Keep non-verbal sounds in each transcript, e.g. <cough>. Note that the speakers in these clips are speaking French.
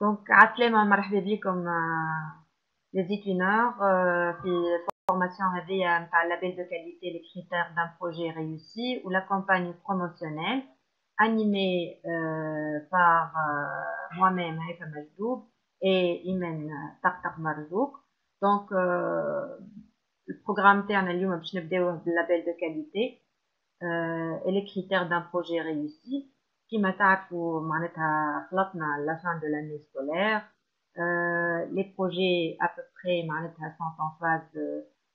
Donc, عسلامة مرحبا بكم les étudiants في formation هذه نتاع label de qualité les critères d'un projet réussi ou la campagne promotionnelle animée euh, par euh, moi-même Haïfa Majdoub et Imen Tartar Marzouk. Donc, euh, le programme تاعنا اليوم باش نبداو باللابel de qualité et les critères d'un projet réussi كما تعرفوا معناتها خلطنا la fin de l'année scolaire euh, les projets à peu près معناتها sont en phase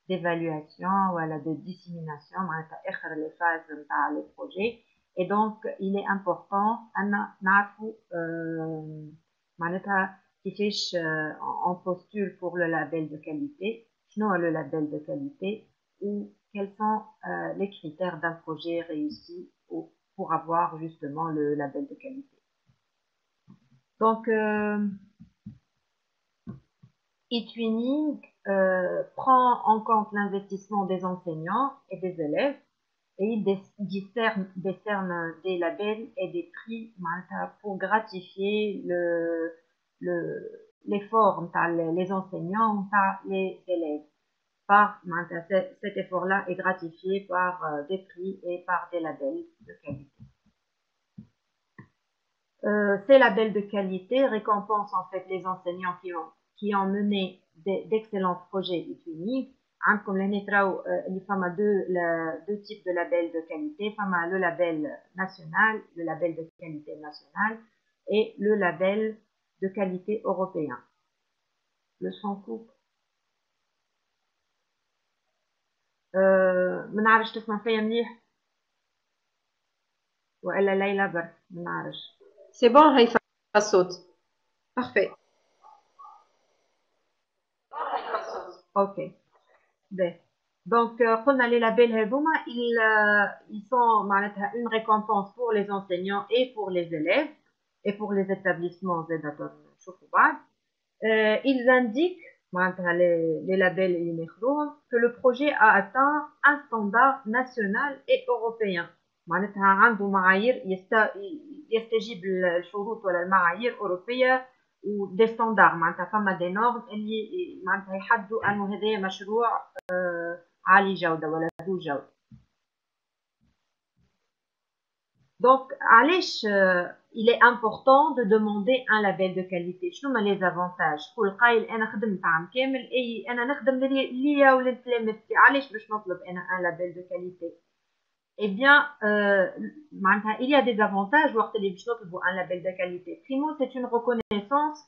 d'évaluation voilà de dissémination معناتها اخر les phases نتاع les projets et donc il est important أن نعرفوا euh, معناتها كيفاش on postule pour le label de qualité شنو le label de qualité ou quels sont euh, les critères d'un projet réussi ou pour avoir justement le label de qualité. Donc, euh, eTwinning euh, prend en compte l'investissement des enseignants et des élèves et il décerne, des labels et des prix pour gratifier le, le, l'effort les enseignants, les élèves par cet effort-là est gratifié par euh, des prix et par des labels de qualité. Euh, ces labels de qualité récompensent en fait les enseignants qui ont, qui ont mené d'excellents projets d'études. Hein, comme l'année il y a deux types de labels de qualité. Il le label national, le label de qualité nationale et le label de qualité européen. Le son coupe. ما نعرفش تسمع فيا مليح والا ليلى برك ما نعرفش C'est bon, Haïfa الصوت. Parfait. Ok. Ben. Donc, قلنا les labels هذوما ils, ils sont معناتها une récompense pour les enseignants et pour les élèves et pour les établissements زاد نشوفوا بعد. Ils indiquent les, labels que le projet a atteint un standard national et européen. معناتها عنده معايير يستجيب للشروط ولا المعايير الأوروبية ودي ستاندار معناتها فما دي نورم اللي معناتها يحددوا أنه هذا مشروع عالي جودة ولا ذو جودة. Donc, علاش il est important de demander un label de qualité شنو هما les avantages كل قايل انا خدمت عام كامل اي انا نخدم ليا وللتلاميذ علاش باش نطلب انا un label de qualité Eh bien, euh, il y a des avantages وقت اللي باش نطلبوا un label de qualité. Primo, c'est une reconnaissance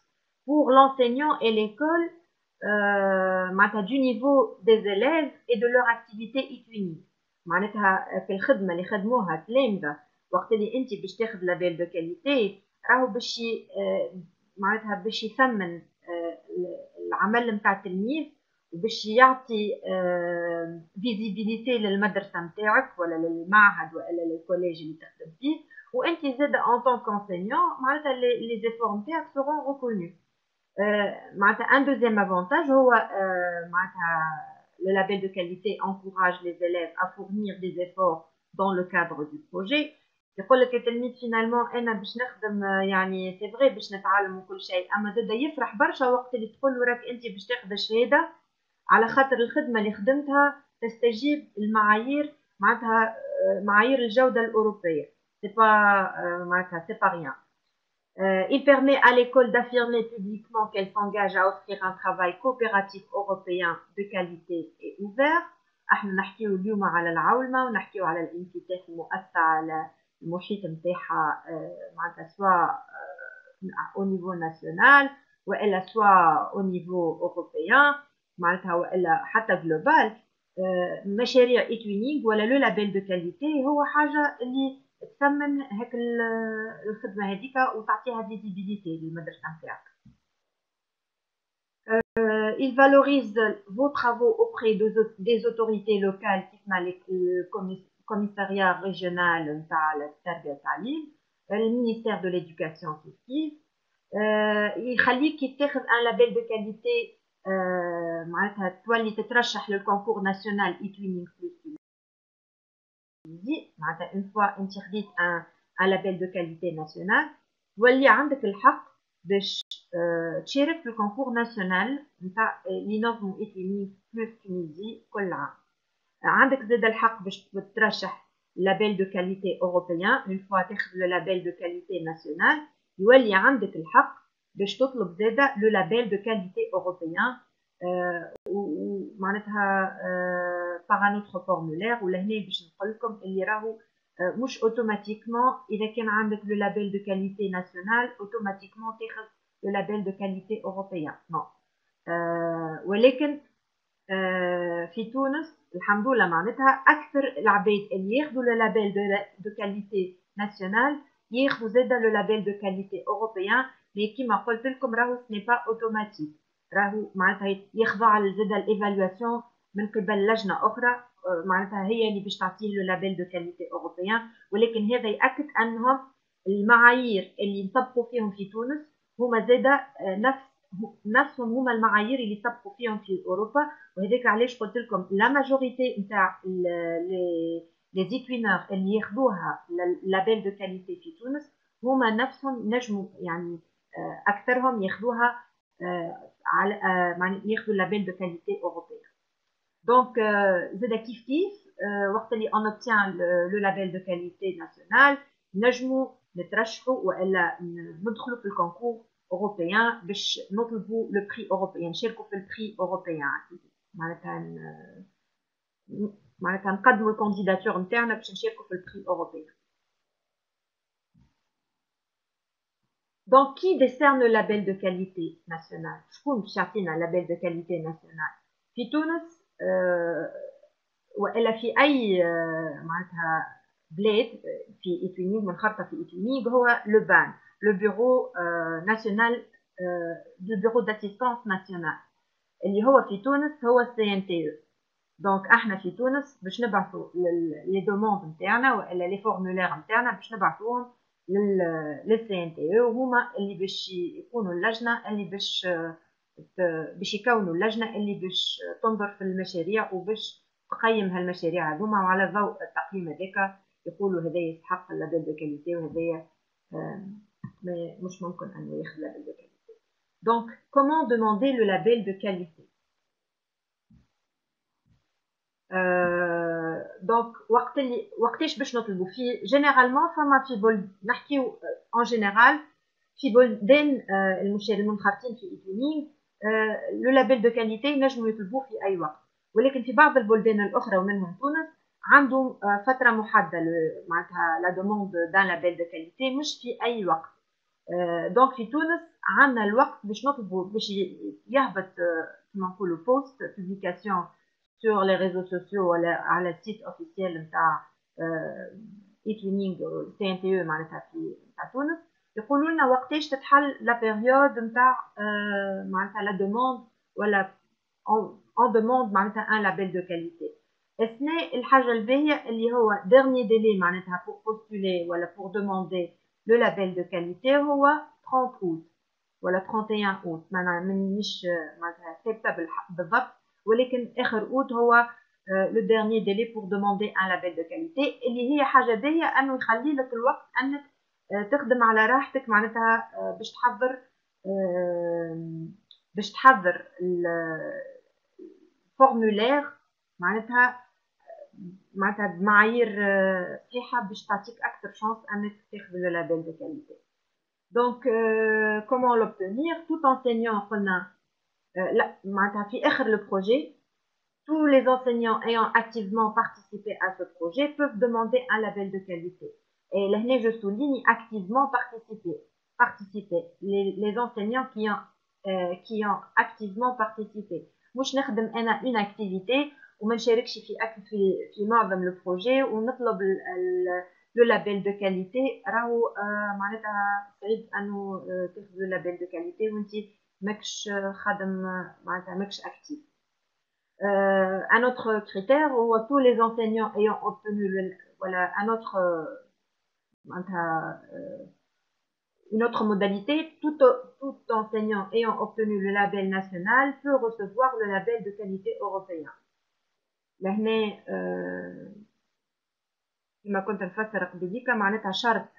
pour l'enseignant et l'école euh, du niveau des élèves et de leur activité étudiante. معناتها في الخدمة اللي خدموها تلامذة وقت اللي انت باش تاخذ لابيل دو كاليتي راهو باش معناتها باش يثمن العمل نتاع التلميذ وباش يعطي فيزيبيليتي للمدرسة نتاعك ولا للمعهد ولا للكوليج اللي تخدم فيه. وانت زاد ان طون كونسينيون معناتها لي زيفور نتاعك سورون ريكونيو معناتها ان دوزيام افونتاج هو معناتها le label de qualité encourage les élèves à fournir des efforts dans le cadre du projet. يقول لك التلميذ فينالمون أنا باش نخدم يعني سي فري باش نتعلم وكل شيء أما زاد يفرح برشا وقت اللي تقول له راك أنت باش تاخذ الشهادة على خاطر الخدمة اللي خدمتها تستجيب المعايير معناتها معايير الجودة الأوروبية سي با معناتها سي با ريان il permet à l'école d'affirmer publiquement qu'elle s'engage à offrir un travail coopératif européen de qualité et ouvert. إحنا نحكيو اليوم على العولمة ونحكيو على الانفتاح المؤثر على المحيط نتاعها معناتها سواء au niveau national والا سواء au niveau européen معناتها والا حتى جلوبال مشاريع ايتوينينغ ولا لو لابيل دو كاليتي هو حاجه اللي تثمن هيك الخدمه هذيك وتعطيها فيزيبيليتي للمدرسه نتاعك il valorise vos travaux auprès des autorités locales كيما commissariat régional نتاع التربيه والتعليم المينيستير دو ليدوكاسيون كيف كيف يخليك تاخذ ان لابيل دو كاليتي معناتها تولي تترشح للكونكور ناسيونال ايتوينينغ بلوس معناتها اون فوا انت خديت ان ان لابيل دو كاليتي ناسيونال تولي عندك الحق باش تشارك في الكونكور ناسيونال نتاع اللي ينظموا ايتيني بلوس تونيزي كل عام عندك زاد الحق باش ترشح لابيل دو كاليتي أوروبيان. اون فوا تاخذ لو لابيل دو كاليتي ناسيونال يولي عندك الحق باش تطلب زاده لو لابيل دو كاليتي أوروبيان. ومعناتها باغ اوتر فورمولير ولا هنا باش نقول لكم اللي راهو مش اوتوماتيكمون إذا كان عندك لو لابيل دو كاليتي ناسيونال اوتوماتيكمون تاخذ لو لابيل دو كاليتي أوروبيان. نو ولكن في تونس الحمد لله معناتها أكثر العباد اللي ياخذوا لو لابيل دو كاليتي ناسيونال ياخذوا زاده لو لابيل دو كاليتي اوروبيان مي كيما قلت لكم راهو سني با اوتوماتيك راهو معناتها يخضع لزاده الايفالواسيون من قبل لجنة أخرى معناتها هي اللي باش تعطيه لو لابيل دو كاليتي اوروبيان ولكن هذا يأكد أنهم المعايير اللي نطبقوا فيهم في تونس هما زاده نفس نفسهم هما المعايير اللي يطبقوا فيهم في أوروبا وهذاك علاش قلت لكم لا ماجوريتي نتاع لي زيتوينور اللي ياخذوها لابيل دو كاليتي في تونس هما نفسهم نجموا يعني أكثرهم ياخذوها على يعني ياخذوا لابيل دو كاليتي اوروبيان دونك زاد كيف كيف وقت اللي اون اوبتيان لو لابيل دو كاليتي ناسيونال نجموا نترشحوا وإلا ندخلوا في الكونكور اوروبيان باش نطلبوا لو بري اوروبيان نشاركوا في البري اوروبيان معناتها معناتها نقدموا الكانديداتور نتاعنا باش نشاركوا في البري اوروبيان Donc, qui décerne le label de qualité nationale شكون باش يعطينا label de qualité nationale في تونس أه والا في اي أه معناتها بلاد في ايتونيغ منخرطه في ايتونيغ هو لو بان لو بيرو ناسيونال دو بيرو داسيستانس ناسيونال اللي هو في تونس هو السي ان تي أو دونك إحنا في تونس باش نبعثوا لي دوموند نتاعنا والا لي فورمولير نتاعنا باش نبعثوهم للسي ان تي أو هما اللي باش يكونوا اللجنة اللي باش باش يكونوا اللجنة اللي باش تنظر في المشاريع وباش تقيم هالمشاريع هذوما. وعلى ضوء التقييم هذاك يقولوا هذا يستحق اللابيل دو كاليتي وهذايا مش ممكن انه ياخذ لابيل دو كاليتي دونك كومون دوموندي لو لابيل دو كاليتي دونك وقت اللي وقتاش باش نطلبوا في جينيرالمون فما في بول نحكيو اون جينيرال في بلدان المشاري المنخرطين في ايتونينغ لو لابيل دو كاليتي ينجموا يطلبوه في اي وقت ولكن في بعض البلدان الاخرى ومنهم تونس عندهم فتره محدده معناتها لا دوموند دان لابيل دو كاليتي مش في اي وقت دونك في تونس عندنا الوقت باش نطلبوا باش يهبط كما نقولوا بوست بوبليكاسيون sur les réseaux sociaux ولا على السيت اوفيسيال نتاع ايتونينغ سي ان تي او معناتها في نتاع تونس يقولوا لنا وقتاش تتحل لا بيريود نتاع معناتها لا دوموند ولا اون دوموند معناتها ان لابيل دو كاليتي اثناء الحاجه الباهيه اللي هو ديرني ديلي معناتها بور بوستولي ولا بور دوموندي لو لابيل دو كاليتي هو 30 اوت ولا 31 اوت معناها من مش معناتها ثابته بالضبط ولكن اخر اوت هو لو ديرني ديلي بور دوموندي ان لابيل دو كاليتي اللي هي حاجة باهيه انه يخلي لك الوقت انك تخدم على راحتك معناتها باش تحضر باش تحضر الفورمولير معناتها معناتها بمعايير صحيحه باش تعطيك اكثر شانس انك تاخذ لو لابيل دو كاليتي دونك كومون لوبتونير توت انسينيون قلنا لا معناتها في اخر لو بروجي tous les enseignants ayant activement participé à ce projet peuvent demander un label de qualité. Et là, je souligne activement participer. participer. Les, les enseignants qui ont, euh, qui ont activement participé. مش نخدم انا une activité وما نشاركش في في في معظم البروجي ونطلب لو لابيل دو كاليتي راهو آه معناتها صعيب انه تاخذ لو لابيل دو كاليتي وانت ماكش خادم معناتها ماكش اكتيف Euh, un autre critère où tous les enseignants ayant obtenu le, voilà un autre euh, une autre modalité tout, tout enseignant ayant obtenu le label national peut recevoir le label de qualité européen لهنا كما كنت نفسر قبليك معناتها شرط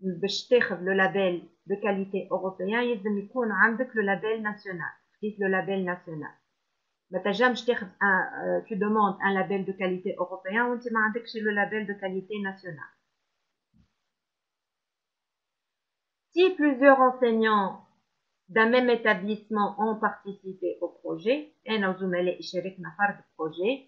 باش تاخذ لو لابيل de qualité européen يلزم يكون عندك le label national خديت le label national ما تنجمش تاخذ un tu demandes un label de qualité européen وانت ما عندكش le label de qualité national si plusieurs enseignants d'un même établissement ont participé au projet انا وزملائي شاركنا فرد projet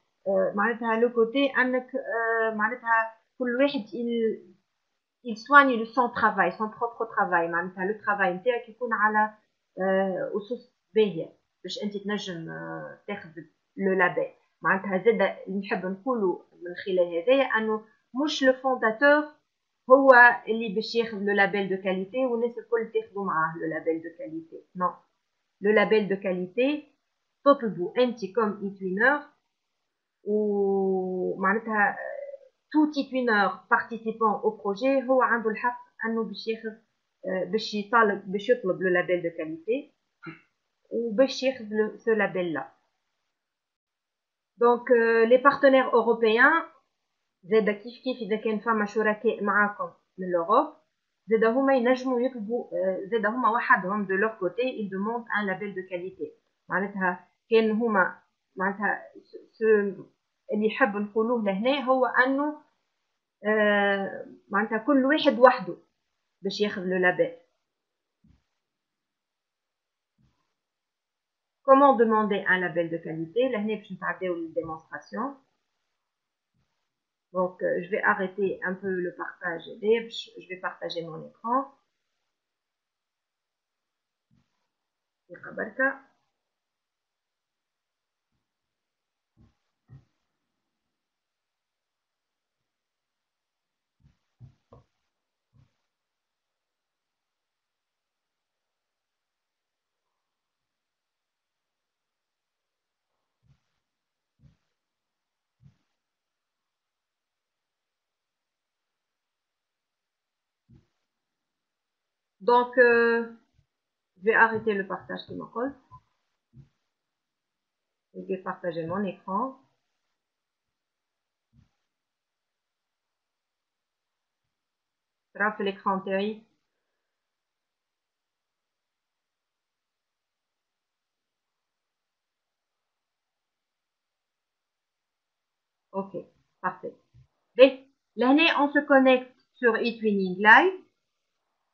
معناتها لو كوتي انك معناتها كل واحد il il soigne son travail son propre travail معناتها لو travail نتاعك يكون على اسس باهيه باش انت تنجم تاخذ لو لابيل معناتها زاد اللي نحب نقوله من خلال هذايا انه مش لو فونداتور هو اللي باش ياخذ لو لابيل دو كاليتي والناس الكل تاخذوا معاه لو لابيل دو كاليتي نو لو لابيل دو كاليتي تطلبوا انت كوم ايتوينور ومعناتها تو تيتوينور بارتيسيبون أو بروجي هو عنده الحق أنه باش ياخذ باش يطالب باش يطلب لو لابيل دو كاليتي وباش ياخذ سو لابيل لا دونك لي بارتنير اوروبيان زاد كيف كيف إذا كان فما شركاء معاكم من لوروب زاد هما ينجموا يطلبوا زاد هما وحدهم دو لور كوتي ils demandent un label de qualité. معناتها كان هما معناتها اللي يحب نقولوه لهنا هو انه آه معناتها كل واحد وحده باش ياخذ لو لابيل Comment demander un label de qualité لهنا باش نتعداو للديمونستراسيون Donc, je vais arrêter un peu le partage. Je vais partager mon écran. Donc, euh, je vais arrêter le partage de mon code. Je vais partager mon écran. Trace l'écran Terry. Ok, parfait. L'année, on se connecte sur eTwinning Live.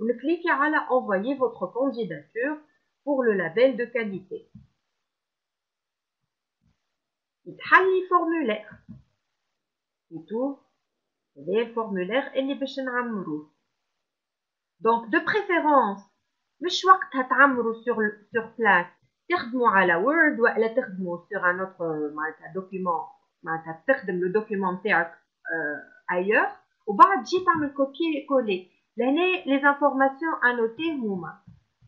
ونكليكي على envoyer votre candidature pour le label de qualité. يتحل لي فورمولير tout هذا الفورمولير اللي باش نعمروه دونك دو بريفيرونس مش وقتها تعمروا سور سور بلاس تخدموا على وورد ولا تخدموا سور ان اوتر معناتها دوكيومون معناتها تخدم لو دوكيومون نتاعك ايور وبعد تجي تعمل كوبي كولي لهنا لي انفورماسيون انوتي هما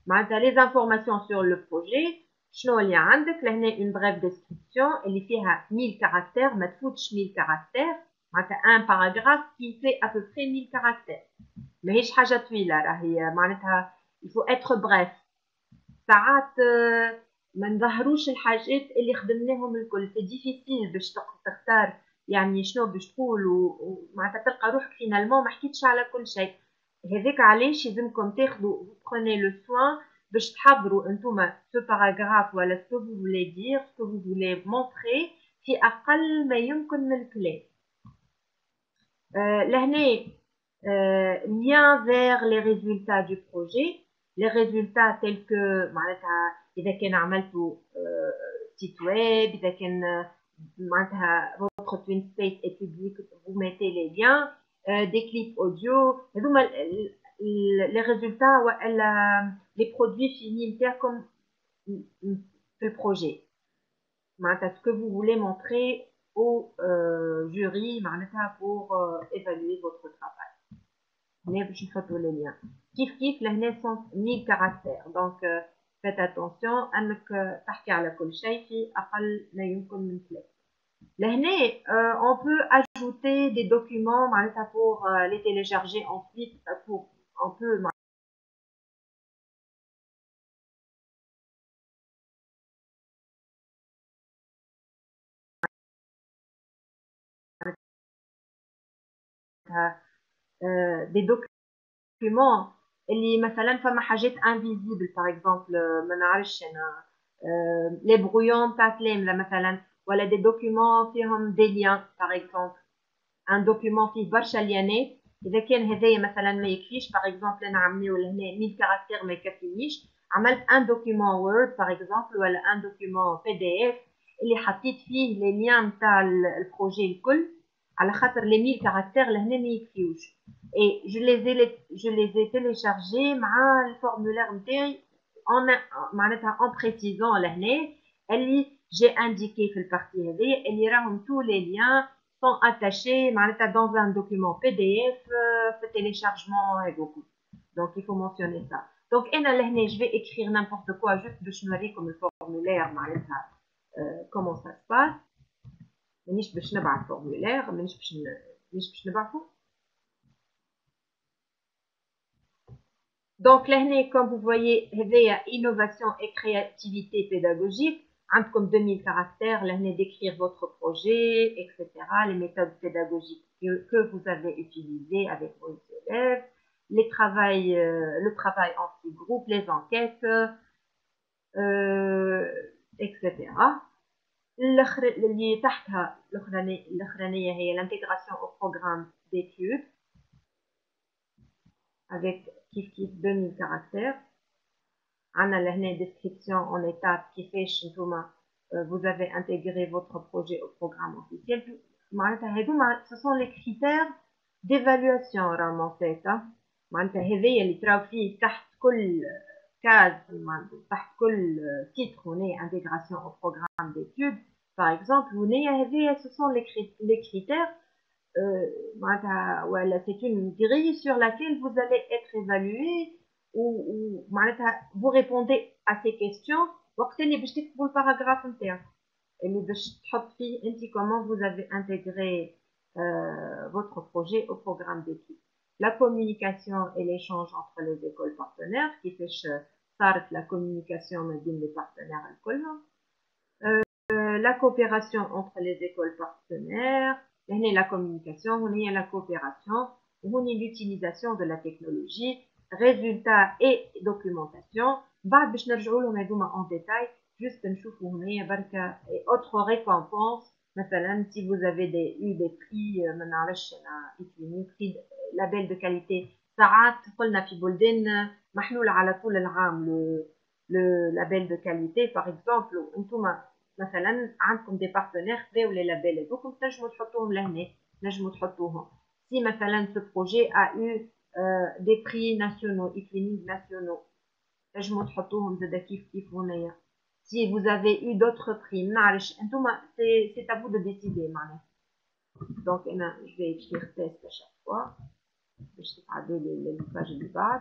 معناتها لي انفورماسيون سور لو بروجي شنو اللي عندك لهنا اون بريف ديسكريبسيون اللي فيها 1000 كاركتير ما تفوتش 1000 كاركتير معناتها ان باراغراف كي في ابوبري 1000 كاركتير ماهيش حاجه طويله راهي معناتها il faut être bref ساعات ما نظهروش الحاجات اللي خدمناهم الكل سي ديفيسيل باش تختار يعني شنو باش تقول ومعناتها تلقى روحك فينالمون ما حكيتش على كل شيء هذاك علاش يلزمكم تاخذوا بروني لو سوان باش تحضروا انتوما سو باراغراف ولا سو فو فولي دير سو فو فولي مونطري في اقل ما يمكن من الكلام آه لهنا آه lien vers les résultats du projet les résultats tels que معناتها اذا كان عملتوا سيت ويب اذا كان معناتها votre twin space est public vous mettez les liens euh, Euh, des clips audio. Les résultats les produits finis comme le projet. Ce que vous voulez montrer au euh, jury pour euh, évaluer votre travail. Mais je fais les liens kif kif les sont 1000 caractères. Donc faites attention à pas من كلام لهنا euh, on peut ajouter des documents معناتها pour euh, les télécharger ensuite pour on peut euh, des documents اللي مثلا فما حاجات انفيزيبل باغ اكزومبل ما نعرفش انا لي برويون تاع كلام مثلا ولا دي دوكيومون فيهم دي ليان باغ اكزومبل ان دوكيومون فيه برشا ليانات اذا كان هذايا مثلا ما يكفيش باغ اكزومبل انا عمليه لهنا 1000 كاركتير ما يكفينيش عملت ان دوكيومون وورد باغ اكزومبل ولا ان دوكيومون بي دي اف اللي حطيت فيه لي ليان تاع البروجي الكل على خاطر لي 1000 كاركتير لهنا ما يكفيوش et je les ai je les ai téléchargés مع الفورمulaire نتاعي en معناتها en précisant لهنا اللي j'ai indiqué في البارتي هذيا اللي راهم tous les liens sont attachés معناتها dans un document PDF في téléchargement هذوك donc il faut mentionner ça donc انا لهنا je vais écrire n'importe quoi juste باش نوريكم الفورمulaire معناتها comment ça se passe مانيش باش نبعث فورمulaire مانيش باش مانيش باش نبعثه Donc, là, comme vous voyez, innovation et créativité pédagogique. comme 2000 caractères, l'année d'écrire votre projet, etc., les méthodes pédagogiques que, vous avez utilisées avec vos élèves, les travail, euh, le travail anti-groupe, les enquêtes, euh, etc. L'intégration au programme d'études avec 2000 caractères. عندنا لهنا description en étape كيفاش نتوما vous avez intégré votre projet au programme officiel معناتها هذوما ce sont les critères d'évaluation راهم فات معناتها هذايا اللي تراو فيه تحت كل كاز تحت كل تيتر هنا intégration au programme d'études par exemple هنايا هذايا ce sont les critères euh, c'est une grille sur laquelle vous allez être évalué ou, ou vous répondez à ces questions وقت اللي باش تكتبوا الباراغراف نتاعك اللي باش تحط فيه انت comment vous avez intégré euh, votre projet au programme d'études la communication et l'échange entre les écoles partenaires كيفاش صارت la communication ما بين les partenaires الكلهم euh, la coopération entre les écoles partenaires هنا la communication هنا la coopération هنا l'utilisation de la technologie résultats et documentation بعد باش نرجعوا لهم هذوما en détail juste نشوفوا هنا بركة autre récompense مثلا si vous avez des, eu des prix ما نعرفش انا اكليني prix label de qualité ساعات قلنا في بلدان محلول على طول العام لو لو label de qualité par exemple انتوما مثلا عندكم دي بارتنير خذاو لي لابيل هذوكم تنجموا تحطوهم لهنا تنجموا تحطوهم سي مثلا سو بروجي ا او دي بري ناسيونو اكلينيك ناسيونو تنجموا تحطوهم زادا كيف كيف هنايا si vous avez eu d'autres prix معلش انتوما c'est c'est à vous de décider معناها donc انا je vais écrire test à chaque fois باش تتعدي لي الباج اللي بعد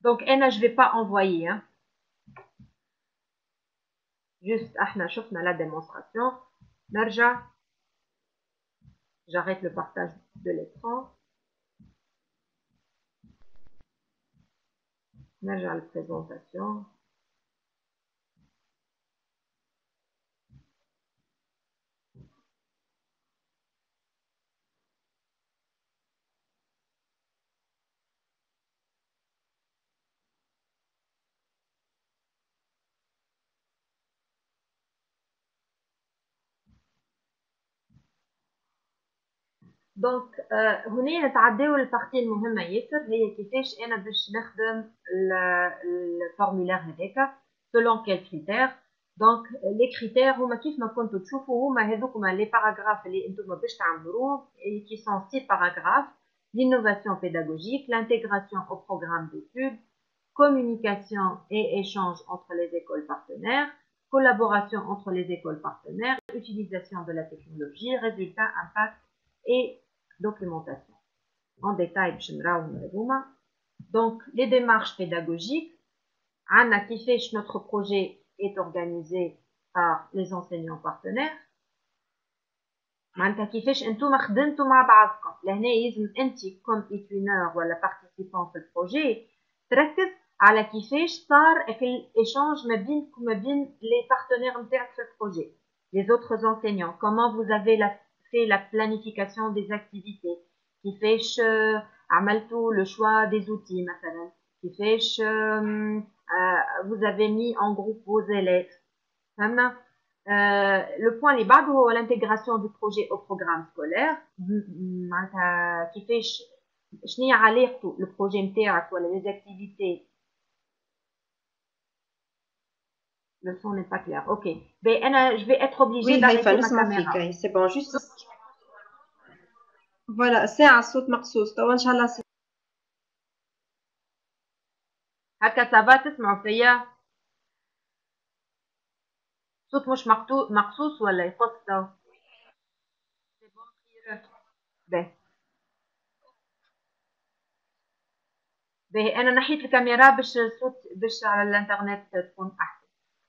Donc, N, je ne vais pas envoyer. Hein. Juste, احنا شفنا la démonstration. نرجع. J'arrête le partage de l'écran. نرجع للبريزونتاسيون. دونك هنا نتعداو البارتي المهمة ياسر هي كيفاش أنا باش نخدم الفورمولير هذاك سولون كيل كريتير دونك لي كريتير هما كيف ما كنتو تشوفوا هما هذوكما لي باراغراف اللي انتم باش تعملوهم كي سون سي باراغراف l'innovation pédagogique, l'intégration au programme d'études, communication et échange entre les écoles partenaires, collaboration entre les écoles partenaires, utilisation de la technologie, résultats, impact et documentation. En détail, donc les démarches pédagogiques, Anna fait notre projet est organisé par les enseignants partenaires. معناتها كيفاش انتم خدمتوا مع بعضكم لهنا يلزم انت كوم ايتوينور ولا بارتيسيبون في البروجي تركز على كيفاش صار الايشانج ما بينك وما بين لي بارتنير نتاعك في البروجي les autres enseignants comment vous avez la la planification des activités, qui fait euh, le choix des outils, qui fait euh, euh, vous avez mis en groupe vos élèves. le point les bas l'intégration du projet au programme scolaire mm, mm, qui fait je n'ai à lire tout le projet les activités le son n'est pas clair. Ok. Ben, je vais être obligée oui, d'arrêter ma caméra. C'est bon, juste Voilà, c'est un صوت مقصوص. تو إن شاء الله سي... هكا سافا تسمعوا فيا؟ صوت مش مقصوص ولا يقص تو؟ باهي باهي أنا نحيت الكاميرا باش الصوت باش على الإنترنت تكون أحسن.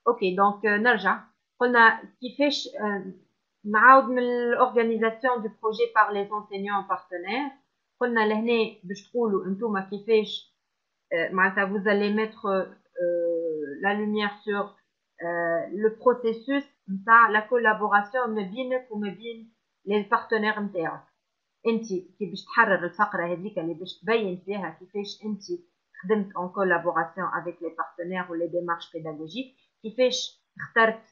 أوكي دونك نرجع. قلنا كيفاش نعاود من الاورغانيزاسيون دو بروجي بار لي enseignants partenaires قلنا لهنا باش تقولوا انتوما كيفاش معناتها vous allez mettre la lumière sur le processus نتاع la collaboration ما بينك وما بين les partenaires نتاعك انت كي باش تحرر الفقره هذيك اللي باش تبين فيها كيفاش انت خدمت en collaboration avec les partenaires ou les démarches pédagogiques كيفاش اخترت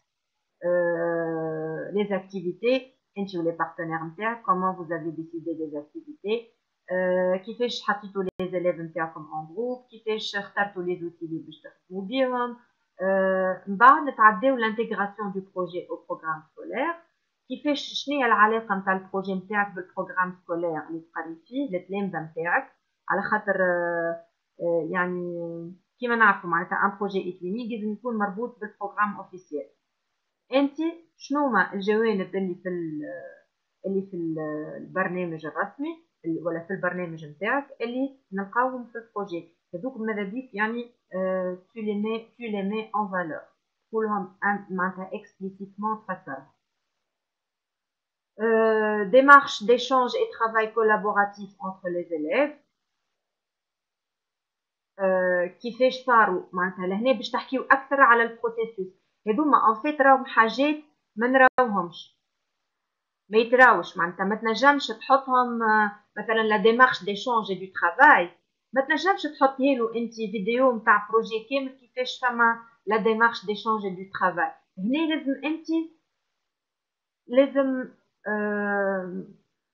les activités انت و les partenaires نتاعك comment vous avez décidé des activités كيفاش حطيتوا les élèves نتاعكم en groupe كيفاش اخترتوا les outils اللي باش تخدموا بيهم من بعد نتعداو l'intégration du projet au programme scolaire كيفاش شنو هي العلاقه نتاع البروجي نتاعك بالبروغرام سكولير اللي تقري فيه التلامذه نتاعك على خاطر يعني كيما نعرفوا معناتها ان بروجي ايتويني لازم يكون مربوط بالبروغرام اوفيسيال انت شنو هما الجوانب اللي في اللي في البرنامج الرسمي ولا في البرنامج نتاعك اللي نلقاوهم في البروجي هذوك ماذا بيك يعني تو لي مي تو لي مي ان فالور تقولهم معناتها اكسبليسيتمون تفسرهم Euh, démarche d'échange et travail collaboratif entre les élèves euh, كيفاش صاروا معناتها لهنا باش تحكيو اكثر على البروسيسوس هذوما ان فيت راهم حاجات ما نراوهمش ما يتراوش معناتها ما تنجمش تحطهم مثلا لا ديمارش ديشونج دو ترافاي ما تنجمش تحطي له انت فيديو نتاع بروجي كامل كيفاش فما لا ديمارش ديشونج دو ترافاي هنا لازم انت لازم آه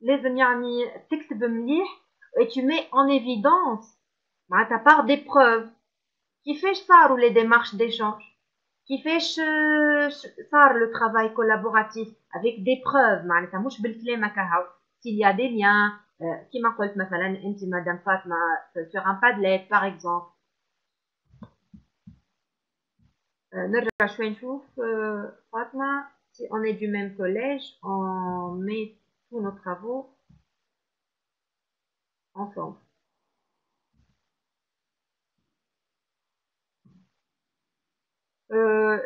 لازم يعني تكتب مليح et tu mets en évidence ta part des preuves qui fait ça ou les démarches d'échange qui fait ça le travail collaboratif avec des preuves s'il y a des liens qui m'a dit madame Fatma sur un padlet par exemple نرجع شوي نشوف فاطمة si on est du même collège on met tous nos travaux ensemble euh,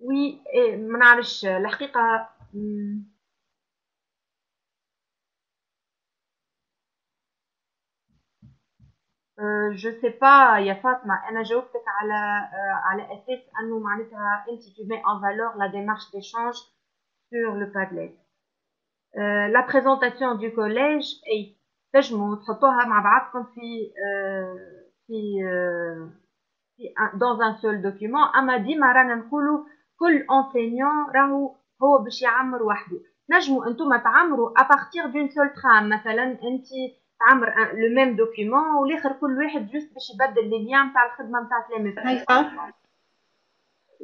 oui ما نعرفش الحقيقة أه جو سي با يا فاطمة أنا جاوبتك على أه على أساس أنه معناتها أنت tu mets en valeur la démarche d'échange sur le Padlet. أه la présentation du collège أي تنجموا تحطوها مع بعضكم في في في dans un seul document أما ديما رانا نقولوا كل enseignant راهو هو باش يعمر وحده. نجموا أنتم تعمروا à partir d'une seule مثلا أنت تعمر لو ميم دوكيومون والآخر كل واحد جوست باش يبدل لي ليان نتاع الخدمة نتاع تلاميذ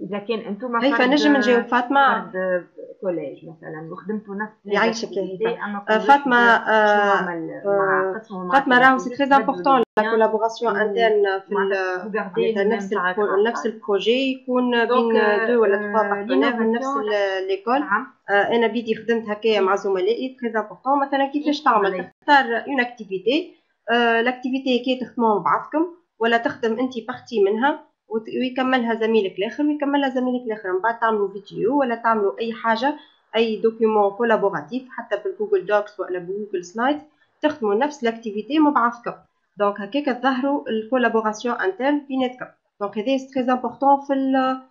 إذا كان أنتم هيفا نجم نجاوب فاطمة. فرد كوليج مثلا وخدمتوا نفس يعيشك يا هيفا فاطمة فاطمة راهو سي تري امبورطون لا كولابوراسيون انترن في نفس نفس البروجي يكون بين دو ولا تخوا بارتنير من نفس ليكول أنا بيدي خدمت هكايا مع زملائي تري امبورطون مثلا كيفاش تعمل؟ تختار اون اكتيفيتي لاكتيفيتي كي تخدموا بعضكم ولا تخدم أنت بارتي منها. ويكملها زميلك الآخر ويكملها زميلك الآخر. من بعد تعملوا فيديو ولا تعملوا أي حاجة أي دوكيومون كولابوراتيف حتى بالجوجل دوكس ولا بالجوجل سلايد تخدموا نفس لاكتيفيتي مع بعضكم. دونك هكاك تظهروا الكولابوراسيون انترن بيناتكم دونك هذا تري امبورطون في ال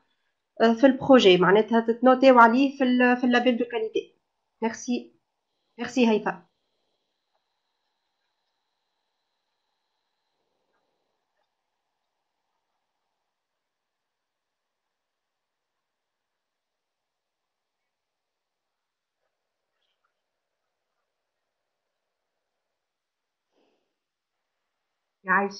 في البروجي معناتها تتنوتيو عليه في ال في اللابيل دو كاليتي ميرسي ميرسي هيفا يعيش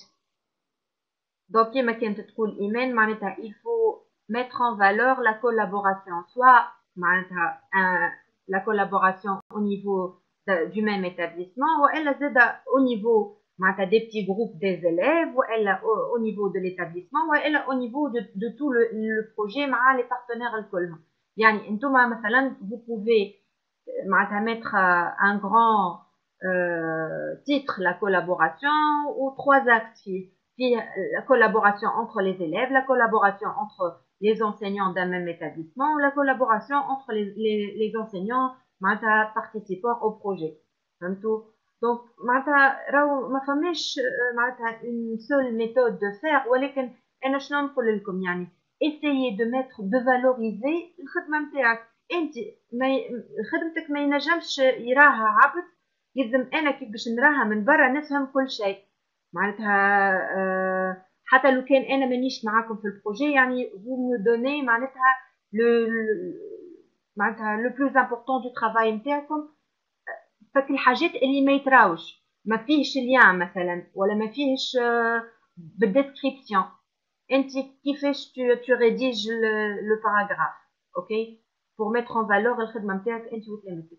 دونك كيما كانت تقول ايمان معناتها il faut mettre en valeur la collaboration soit معناتها la collaboration au niveau du même établissement والا زاد au niveau معناتها des petits groupes des élèves والا au niveau de l'établissement والا au niveau de, de tout le, le projet مع les partenaires الكل يعني انتم مثلا vous pouvez معناتها mettre un grand euh, titre la collaboration ou trois axes puis la collaboration entre les élèves, la collaboration entre les enseignants d'un même établissement, la collaboration entre les, les, les enseignants participant au projet. Donc, ما فماش معناتها une seule méthode de faire ولكن انا شنو نقول لكم يعني essayez de mettre de valoriser الخدمه نتاعك انت ما خدمتك ما ينجمش يراها عبد يلزم أنا كيف باش نراها من برا نفهم كل شيء. معناتها أه حتى لو كان أنا مانيش معاكم في البروجي يعني vous me معناتها le معناتها لو بلوز امبورطون دو ترافاي نتاعكم. فك الحاجات اللي ما يتراوش. ما فيهش ليان مثلا ولا ما فيهش بالديسكريبسيون أنت كيفاش tu rédiges le, le paragraphe أوكي pour mettre en valeur الخدمة نتاعك أنت وتلاميذك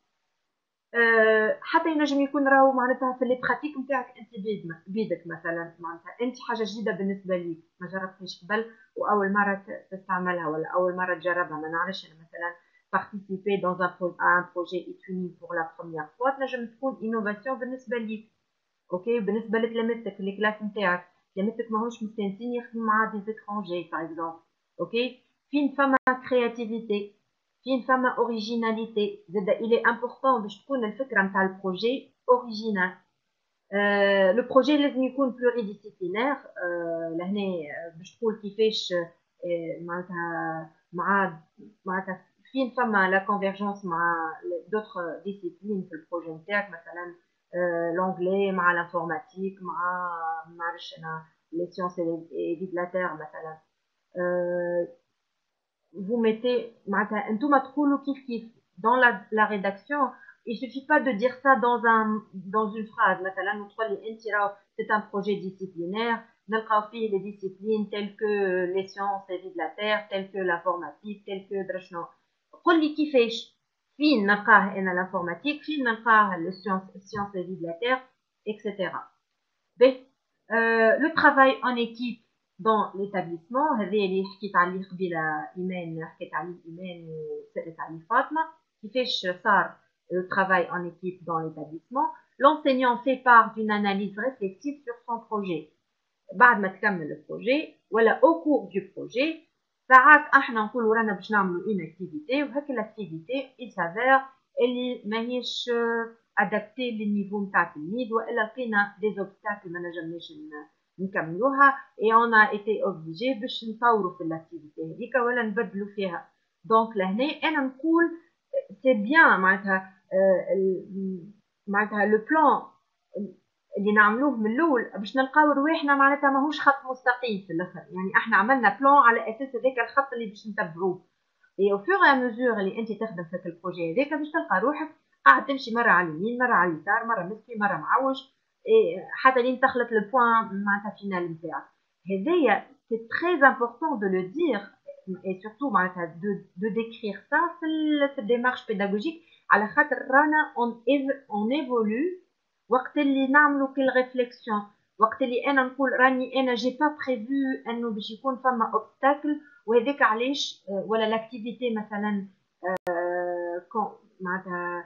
حتى ينجم يكون راهو معناتها في لي براتيك نتاعك أنت بيدك مثلا معناتها أنت حاجة جديدة بالنسبة ليك ما جربتهاش قبل واول مرة تستعملها ولا أول مرة تجربها. ما نعرفش أنا مثلا participer dans un, un projet étudié pour la première تنجم تكون innovation بالنسبة ليك. أوكي بالنسبة لتلامذتك اللي كلاس نتاعك. تلامذتك ماهوش مستانسين يخدموا مع دي زيترونجي باغ اكزومبل أوكي فين فما كرياتيفيتي فين فما اوريجيناليتي زاد il est important باش تكون الفكره نتاع البروجي اوريجينال لو بروجي لازم يكون بلوري ديسيبلينير لهنا باش تقول كيفاش معناتها مع معناتها فين فما لا كونفيرجونس مع دوتر ديسيبلين في البروجي نتاعك مثلا لونجلي مع لانفورماتيك مع ما عرفتش انا لي سيونس اي دي لا تير مثلا vous mettez معناتها انتوما تقولوا كيف كيف dans la, la rédaction il suffit pas de dire ça dans un dans une phrase مثلا c'est un projet disciplinaire نلقاو فيه les disciplines telles que les sciences et de la terre telles que l'informatique telles que درا شنو قول لي كيفاش فين نلقاه انا l'informatique فين نلقاه les sciences sciences et de la terre etc ben, euh, le travail en équipe dans l'établissement هذا اللي حكيت عليه قبيله ايمان حكيت عليه ايمان وسالت عليه فاطمه كيفاش صار le travail en équipe dans l'établissement, l'enseignant fait part d'une analyse réflexive sur son projet. بعد ما تكمل le projet ولا au cours du projet ساعات احنا نقولوا رانا باش نعملوا une activité وهك l'activité il s'avère اللي ماهيش adapté للنيفو نتاع التلميذ والا لقينا des obstacles ما نجمناش نكملوها on a été obligé باش نطوروا في l'activité. هذيك ولا نبدلوا فيها دونك لهنا أنا نقول سي بيان معناتها معناتها لو بلان اللي نعملوه من الأول باش نلقاو رواحنا معناتها ماهوش خط مستقيم في الآخر يعني إحنا عملنا بلان على أساس هذاك الخط اللي باش نتبعوه اي أو فور ا مزور اللي انت تخدم في البروجي هذاك باش تلقى روحك قاعد تمشي مره على اليمين مره على اليسار مره مسكي مره معوج حتى لين تخلط البوان معناتها فينال نتاعك هذايا سي تري امبورطون دو لو دير et surtout معناتها de décrire ça في الديمارش بيداغوجيك على خاطر رانا اون اون ايفولو وقت اللي نعملوا كل ريفليكسيون وقت اللي أنا نقول راني أنا جي با بريفو انه باش يكون فما اوبستاكل وهذاك علاش ولا لاكتيفيتي مثلا معناتها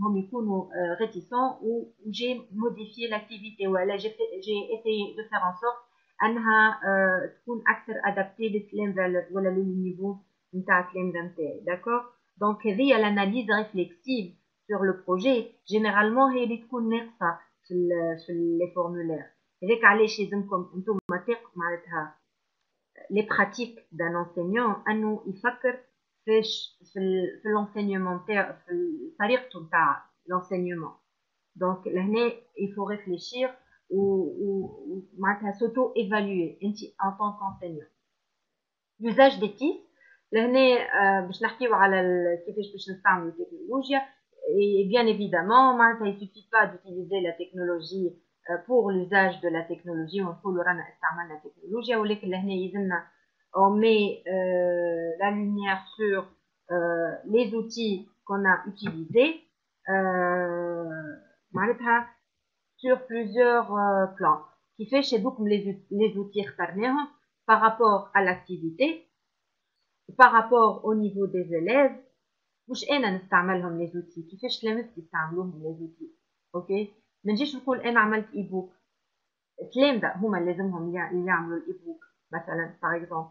هم يكونوا ريتيسون وجي موديفي لاكتيفيتي ولا جي جي اسيي دو فير ان سورت انها تكون اكثر ادابتي للتلامذه ولا للنيفو نتاع التلامذه نتاعي داكوغ دونك هذه لاناليز ريفليكسيف sur le projet généralement هي اللي تكون ناقصه في ال في لي فورمولير هذاك علاش لازمكم انتم معناتها لي براتيك دان انسينيون انه يفكر فاش في ال في لونسينيومون نتاع في طريقته نتاع لونسينيومون دونك لهنا يفو ريفليشير و معناتها سوتو ايفالوي انت ان طون كونسينيون l'usage des TIS لهنا باش نحكيو على كيفاش باش نستعملوا التكنولوجيا et bien évidemment, il ne suffit pas d'utiliser la technologie pour l'usage de la technologie. On peut la technologie. On met euh, la lumière sur euh, les outils qu'on a utilisés euh, sur plusieurs plans. Qui fait chez nous les, les outils par rapport à l'activité, par rapport au niveau des élèves, مش انا نستعملهم لي زوتي كيفاش تلامذتي يستعملوهم لي زوتي اوكي ما نجيش نقول انا عملت اي بوك التلامذه هما لازمهم يعملوا الاي بوك مثلا باغ اكزومبل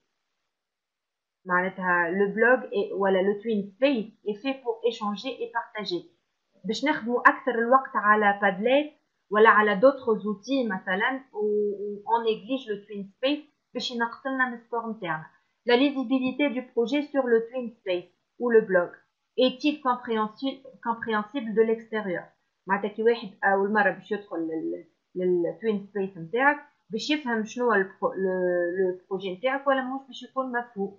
Le blog et voilà, le Twin Space est fait pour échanger et partager. باش نخدموا اكثر الوقت على Padlet ولا على d'autres outils مثلا où on néglige le Twin Space باش ينقصلنا من السكور نتاعنا. La lisibilité du projet sur le Twin Space ou le blog. est-il compréhensible, compréhensible de l'extérieur معناتها كي واحد اول مره باش يدخل للتوين سبيس نتاعك باش يفهم شنو هو البروجي نتاعك ولا ماهوش باش يكون مفهوم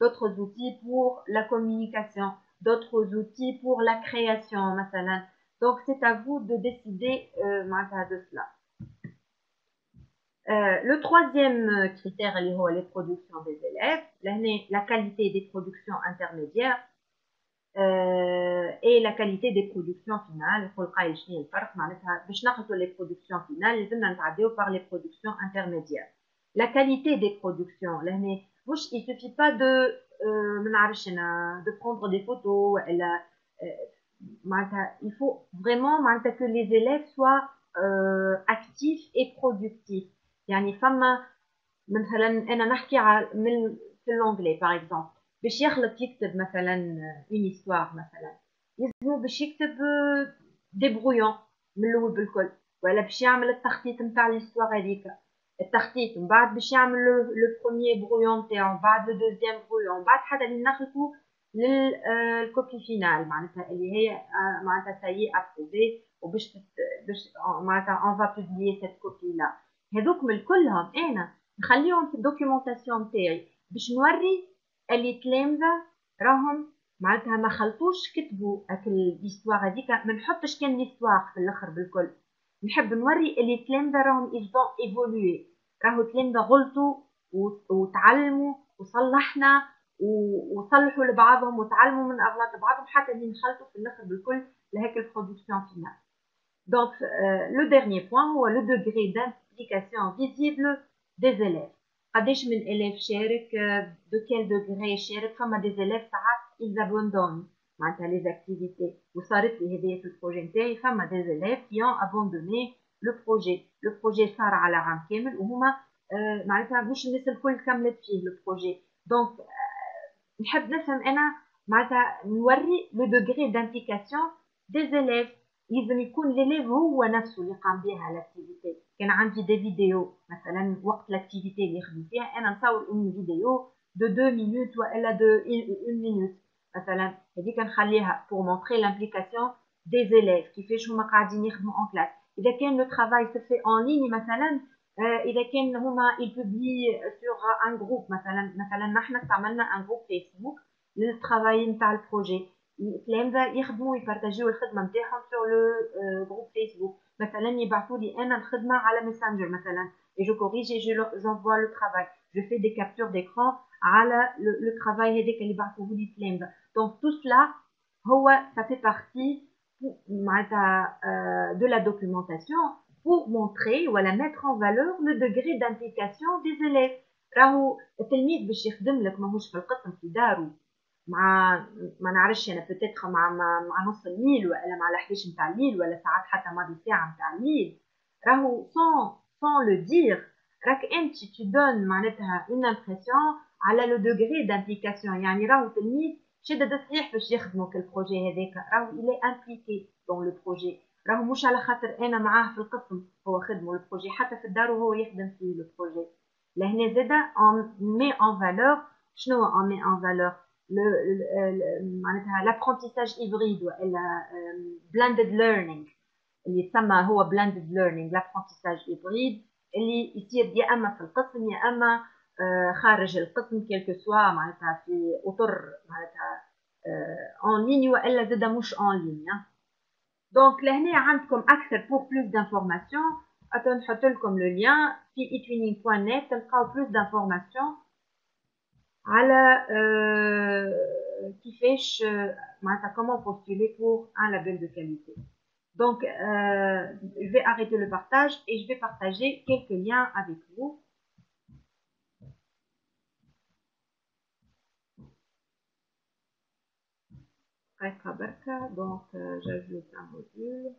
d'autres outils pour la communication, d'autres outils pour la création, Donc, c'est à vous de décider euh, de cela. Euh, le troisième critère, les productions des élèves, la qualité des productions intermédiaires euh, et la qualité des productions finales. Les productions finales, les par les productions intermédiaires la qualité des productions. Il ne suffit pas de, euh, de prendre des photos. Euh, il faut vraiment que les élèves soient euh, actifs et productifs. يعني فما مثلا انا نحكي من في l'anglais par exemple باش يخلط يكتب مثلا une histoire مثلا يلزمو باش يكتب دي برويون من الاول بالكل ولا باش يعمل التخطيط نتاع l'histoire هذيك التخطيط. من بعد باش يعمل لو بروميير برويون نتاعو من بعد لو دوزيام برويون بعد حتى اللي نخلطو للكوبي فينال معناتها اللي هي معناتها سايي ابروفي وباش باش معناتها اون فا بوبليي سيت كوبي لا هذوك من كلهم أنا نخليهم في الدوكيومونتاسيون نتاعي باش نوري اللي تلامذة راهم معناتها ما خلطوش كتبوا اكل ليستوار هذيك ما نحطش كان ليستوار في الآخر بالكل. نحب نوري اللي تلامذة راهم يبدون ايفولوي راهو تلامذة غلطوا وتعلموا وصلحنا وصلحوا لبعضهم وتعلموا من أغلاط بعضهم حتى اللي نخلطوا في الآخر بالكل لهيك البرودكسيون فينال Donc, euh, le dernier point هو le degré d'implication visible des élèves. قداش من élèves شارك, آه، de quel degré شارك, فما des élèves ساعات ils abandonnent. معناتها لي زاكتيفيتي وصارت لي هذيا في البروجي نتاعي فما دي زيليف كي اون ابوندوني لو بروجي لو بروجي صار على عام كامل وهما آه معناتها مش الناس الكل كملت فيه لو بروجي دونك آه نحب نفهم انا معناتها نوري لو دوغري دامبليكاسيون دي زيليف لازم يكون ليليف هو نفسه اللي قام بها لاكتيفيتي كان عندي دي فيديو مثلا وقت لاكتيفيتي اللي خدمت فيها انا نصور اون فيديو دو دو مينوت والا دو اون مينوت مثلا هذيك نخليها pour montrer l'implication des élèves كيفاش هما قاعدين يخدموا en classe اذا كان لو travail se fait en ligne مثلا اذا كان هما ils publient sur un groupe مثلا مثلا نحن استعملنا ان جروب فيسبوك للترافاي نتاع البروجي التلامذة يخدموا يبارتاجيو الخدمة نتاعهم sur le groupe فيسبوك مثلا يبعثوا لي انا الخدمة على ميسنجر مثلا et je corrige et j'envoie le travail je fais des captures d'écran على le travail هذاك اللي بعثوه لي التلامذة donc tout cela, ça fait partie de la documentation pour montrer ou la mettre en valeur le degré d'implication des élèves. راهو التلميذ باش يخدم لك ماهوش في القسم في دارو مع ما نعرفش انا بتاتخ مع مع, مع نص الليل ولا مع ال11 نتاع الليل ولا ساعات حتى ماضي ساعه نتاع الليل راهو sans sans le dire راك انت tu donnes معناتها une impression على le degré d'implication يعني راهو تلميذ شدد صحيح باش يخدموا البروجي هذاك. راهو إلي امبليكي دون لو بروجي راهو مش على خاطر أنا معاه في القسم هو خدمه البروجي. حتى في الدار وهو يخدم في لو بروجي لهنا زادا اون مي اون فالور شنو اون مي اون فالور معناتها لابرونتيساج هيبريد والا بلاندد ليرنينغ اللي يسمى هو بلاندد ليرنينغ لابرونتيساج هيبريد اللي يصير يا إما في القسم يا إما خارج القسم كيلكو سوا معناتها في اطر معناتها اون ليني والا زادا مش اون ليني دونك لهنا عندكم اكثر بور بلوس دانفورماسيون اتو نحط لكم لو لين في etwinning.net تلقاو بلوس دانفورماسيون على كيفاش معناتها comment postuler pour un label de qualité. Donc, euh, je vais arrêter le partage et je vais partager quelques liens avec vous. Berka, donc euh, j'ajoute un module.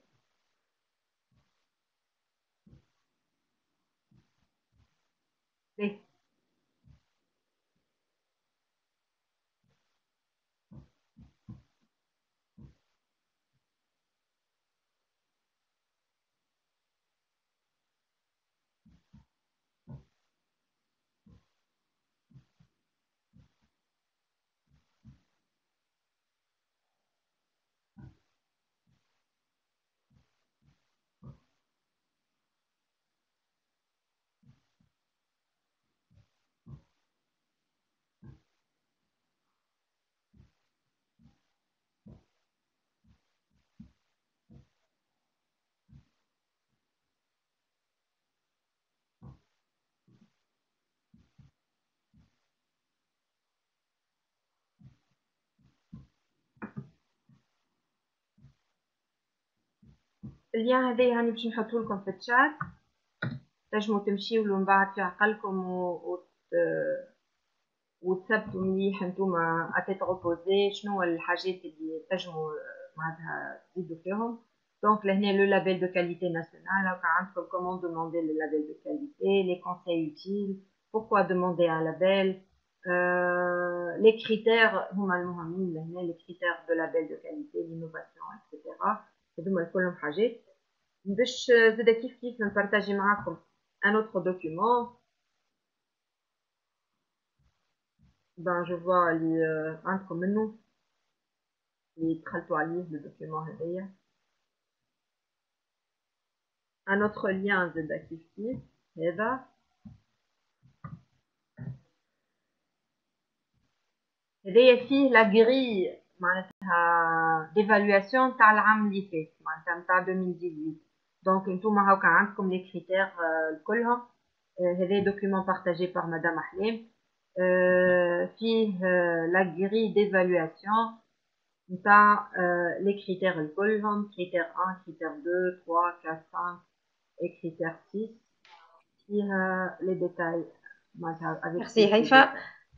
اللين هذايا هاني باش نحطو لكم في الشات تنجمو تمشيو من بعد في عقلكم و, و... وتثبتوا مليح نتوما اتيت اوبوزي شنو الحاجات اللي تنجمو معناتها تزيدوا فيهم دونك لهنا لو لابيل دو كاليتي ناسيونال كان عندكم كومون دوموندي لو لابيل دو كاليتي لي كونساي يوتيل pourquoi demander un label euh, les critères هما المهمين لهنا les critères de label de qualité l'innovation etc هذوما كلهم حاجات باش زادا كيف كيف نبارطاجي معاكم un autre document ben je vois اللي عندكم منه اللي دخلتوا عليه le document هذايا un autre lien زادا كيف كيف هذا هذايا فيه لا غري معناتها ديفالواسيون تاع العام اللي فات معناتها نتاع 2018 دونك نتوما هاكا عندكم لي كريتير كلهم هذا دوكيومون بارتاجي بار مدام احلام فيه لا غري ديفالواسيون نتاع لي كريتير الكلهم كريتير 1 كريتير 2 3 4 5 et critère 6 فيها لي ديتاي معناتها ميرسي هيفا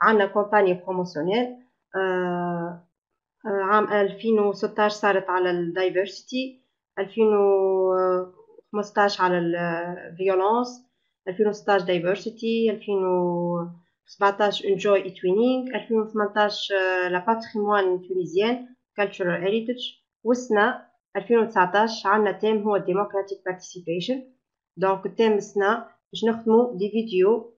عندنا كومباني بروموسيونيل عام 2016 صارت على الدايفرسيتي 2015 على الفيولونس 2016 دايفرسيتي 2017 انجوي اي توينينغ 2018 لا باتريمون تونيزيان cultural heritage والسنة 2019 عندنا تيم هو democratic participation. دونك التيم السنة باش نخدمو دي فيديو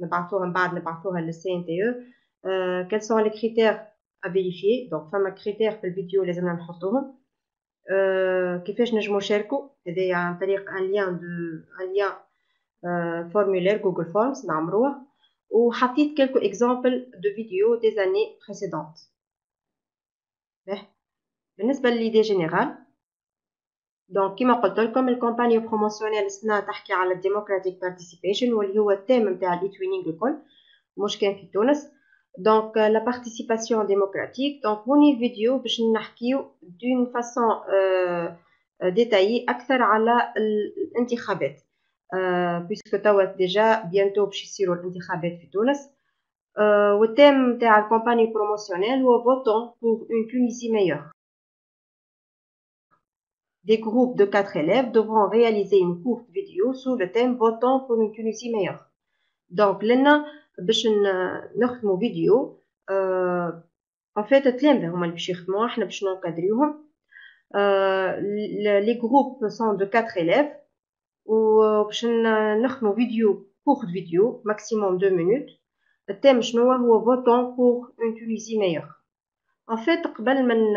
نبعثوها من بعد نبعثوها للسي ان تي او كال سون لي كريتير ا فيريفي دونك فما كريتير في الفيديو لازمنا نحطوهم uh, كيفاش نجمو نشاركو هذايا عن طريق ان ليان دو ان ليان فورمولير جوجل فورمز نعمروه وحطيت كيلكو اكزامبل دو فيديو دي زاني بريسيدونت بالنسبة لليدي جينيرال دونك كيما قلت لكم الكومباني بروموسيونيل السنة تحكي على الديموكراتيك بارتيسيبيشن واللي هو التيم نتاع الاي توينينغ الكل مش كان في تونس دونك لا بارتيسيباسيون ديموكراتيك دونك هوني فيديو باش نحكيو دون فاسون ديتايي اكثر على الانتخابات بيسكو توا ديجا بيانتو باش يصيروا الانتخابات في تونس والتيم نتاع الكومباني بروموسيونيل هو فوتون بور اون تونيزي meilleure Des groupes de 4 élèves devront réaliser une courte vidéo sous le thème Votant pour une Tunisie meilleure. Donc, لنا باش نخدموا فيديو en fait التلامذة هما اللي باش يخدموا احنا باش نقدريوهم les groupes sont de 4 élèves وباش نخدموا فيديو courte vidéo maximum 2 minutes التيم شنو هو Votant pour une Tunisie meilleure. En fait قبل من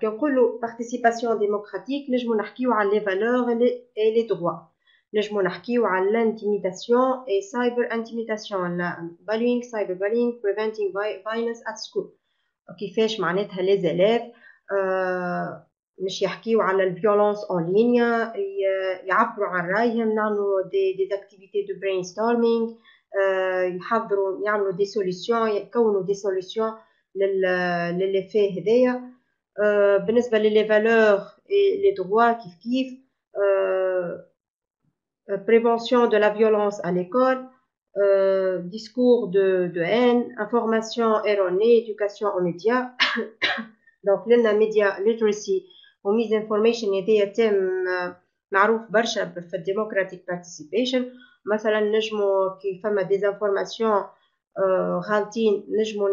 كي نقولوا بارتيسيباسيون ديموكراتيك نجمو نحكيو على لي فالور اي لي دروا نجمو نحكيو على الانتيميداسيون اي سايبر انتيميداسيون بالينغ سايبر بالينغ بريفنتينغ فايلنس ات سكول كيفاش معناتها لي زيليف مش يحكيو على الفيولونس اون لينيا يعبروا عن رايهم نعملوا دي دي اكتيفيتي دو برين ستورمينغ يحضروا يعملوا دي سوليسيون يكونوا دي سوليسيون للفي هذايا بالنسبه للي فالور لي دروا كيف كيف prévention de la violence à l'école, euh, discours de, de haine, information erronée, éducation aux médias. <coughs> Donc, لنا media literacy و misinformation هذايا تم معروف برشا في الديموكراتيك بارتيسيبيشن مثلا نجمو كي فما ديزانفورماسيون غالطين نجمو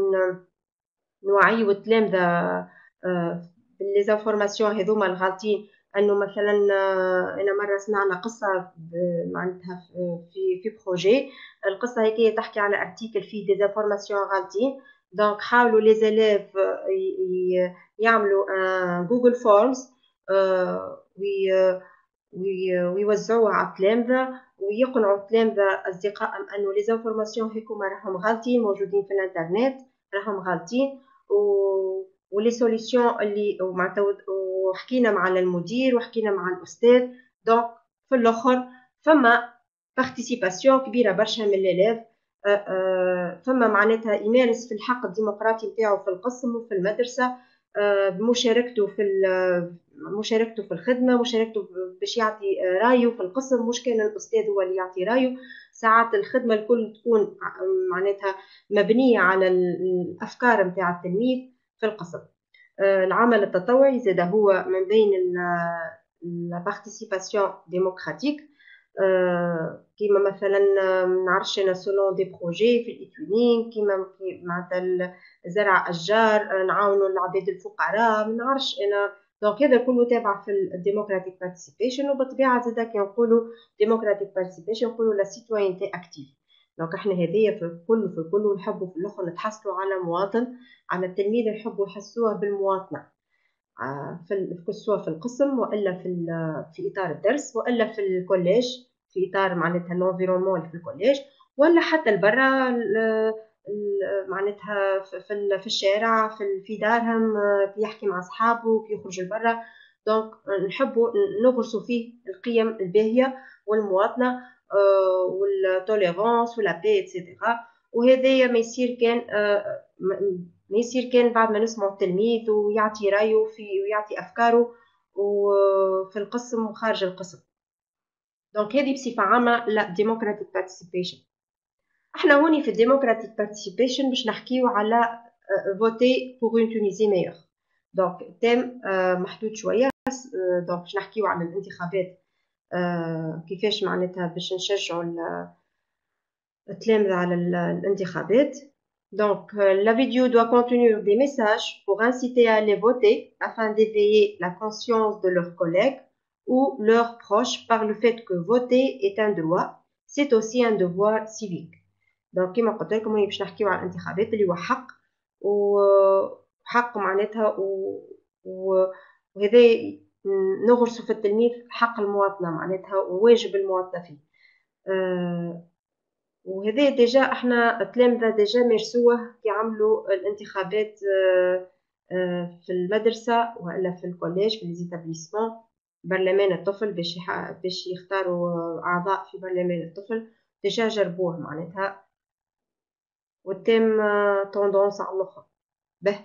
نوعيو التلامذة لي زانفورماسيون هذوما الغالطين أنه مثلا أنا مرة سمعنا قصة معناتها في في بروجي القصة هيك تحكي على ارتيكل فيه ديزانفورماسيون غالطين. دونك حاولوا لي زيليف يعملوا جوجل فورمز ويوزعوها على التلامذة ويقنعوا التلامذة أصدقائهم أنه لي زانفورماسيون هيكوما راهم غالطين موجودين في الإنترنت راهم غالطين. و ولي سوليسيون اللي وحكينا مع المدير وحكينا مع الأستاذ. دونك في الآخر فما بارتيسيباسيون كبيرة برشا من الإليف. فما معناتها يمارس في الحق الديمقراطي نتاعو في القسم وفي المدرسة. بمشاركته في مشاركته في الخدمة مشاركته باش يعطي رأيه في القسم. مش كان الأستاذ هو اللي يعطي رأيه. ساعات الخدمة الكل تكون معناتها مبنية على الأفكار نتاع التلميذ. في القسم العمل التطوعي زاد هو من بين لا بارتيسيباسيون ديموكراتيك كيما مثلا نعرفش أنا سولون دي بروجي في الايتونين كيما معناتها زرع أشجار نعاونوا العباد الفقراء. ما نعرفش أنا دونك هذا كله تابع في الديموكراتيك بارتيسيبيشن وبالطبيعة زادا كي نقولوا ديموكراتيك بارتيسيبيشن نقولوا لا سيتوينتي اكتيف دونك إحنا هذيا في الكل في الكل ونحبوا في الآخر نتحصلوا على مواطن على التلميذ نحبوا يحسوه بالمواطنة. في سواء في القسم وإلا في في إطار الدرس وإلا في الكوليج في إطار معناتها الانفيرونمون في الكوليج ولا حتى لبرا معناتها في, في الشارع في, في دارهم كي يحكي مع أصحابه يخرج لبرا. دونك نحبوا نغرسوا فيه القيم الباهية والمواطنة. والتوليرونس ولا بي اتسيتيرا وهذايا ما يصير كان ما يصير كان بعد ما نسمع التلميذ ويعطي رأيه في ويعطي أفكاره وفي القسم وخارج القسم. دونك هذه بصفة عامة لا ديموكراتيك بارتيسيبيشن إحنا هوني في الديموكراتيك بارتيسيبيشن باش نحكيو على فوتي بوغ اون تونيزي ميور دونك تيم محدود شوية دونك باش نحكيو على الانتخابات. كيفاش معناتها باش نشجعوا التلامذة على الانتخابات Donc, la vidéo doit contenir des messages pour inciter à les voter afin d'éveiller la conscience de leurs collègues ou leurs proches par le fait que voter est un droit, c'est aussi un devoir civique. دونك كيما قلت لكم هي باش نحكيو على الانتخابات اللي هو حق وحق معناتها وهذا نغرسوا في التلميذ حق المواطنة معناتها وواجب المواطنة فيه. أه وهذا ديجا إحنا التلامذة ديجا مارسوه كي عملوا الانتخابات أه أه في المدرسة ولا في الكوليج في ليزيتابليسمون برلمان الطفل باش يختاروا أعضاء في برلمان الطفل ديجا جربوه معناتها. وتم توندونس على الأخر. به.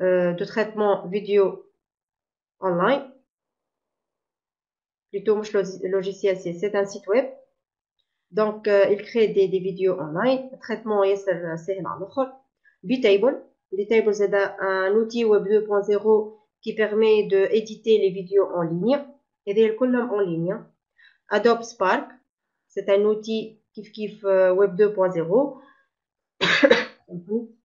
euh, de traitement vidéo online. plutôt مش logiciel c'est un site web donc euh, il crée des, des vidéos online traitement ياسر سهل على الاخر Bitable Bitable c'est un outil web 2.0 qui permet de éditer les vidéos en ligne et les كلهم en ligne Adobe Spark c'est un outil kif kif euh, web 2.0 <coughs>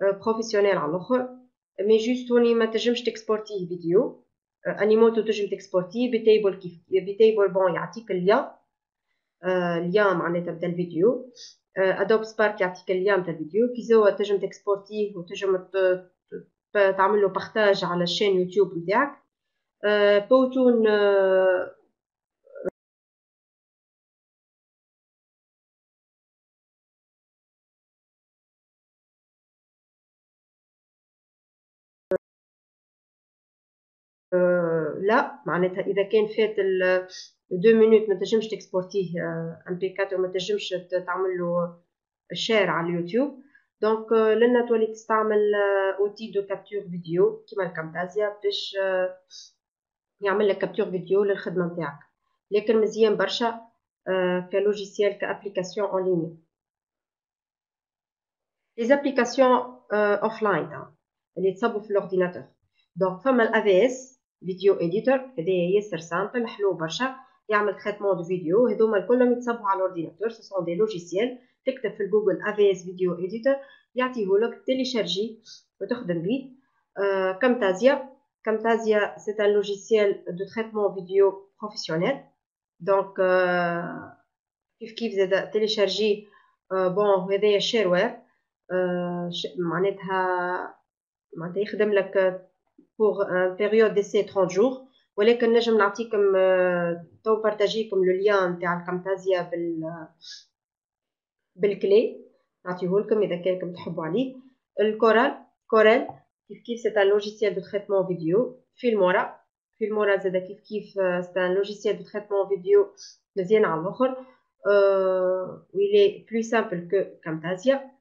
بروفيسيونيل على الآخر مي جوست هوني ما تنجمش تكسبورتيه فيديو انيموتو تنجم تكسبورتيه بتيبل كيف بتيبل بون يعطيك اللين اللين معناتها بدا الفيديو ادوب سبارك يعطيك اللين تاع الفيديو كيزوا تنجم تكسبورتيه وتنجم تعمل له بارتاج على الشين يوتيوب نتاعك بوتون لا معناتها إذا كان فات دو مينوت ما تنجمش تكسبورتيه ام بي 4 وما تنجمش تعمل له شير على اليوتيوب. دونك لنا تولي تستعمل اوتي دو كابتور فيديو كيما الكامتازيا باش يعمل لك كابتور فيديو للخدمة نتاعك. لكن مزيان برشا كلوجيسيال كأبليكاسيون اون ليني لي زابليكاسيون اوفلاين اللي تصبوا في الاورديناتور دونك فما الاي اس فيديو اديتور هذايا ياسر سامبل حلو برشا يعمل تريتمون دو فيديو هذوما كلهم يتصبوا على الاورديناتور سو دي لوجيسيال تكتب في جوجل اي اس فيديو اديتور يعطيهولك تيليشارجي وتخدم بيه آه كامتازيا كامتازيا سي ان لوجيسيال دو تريتمون فيديو بروفيسيونيل دونك آه كيف كيف زاد تيليشارجي آه بون هذايا شيروير آه معناتها معناتها يخدم لك pour un période d'essai 30 jours ولكن نجم نعطيكم تو بارتاجيكم لو ليان نتاع الكامتازيا بال بالكلي نعطيه لكم اذا كانكم تحبوا عليه الكورال كورال كيف كيف سي ان لوجيسيال دو تريتمون فيديو فيلمورا فيلمورا زاد كيف كيف سي ان لوجيسيال دو تريتمون فيديو مزيان على الاخر ويلي بلو سامبل كو كامتازيا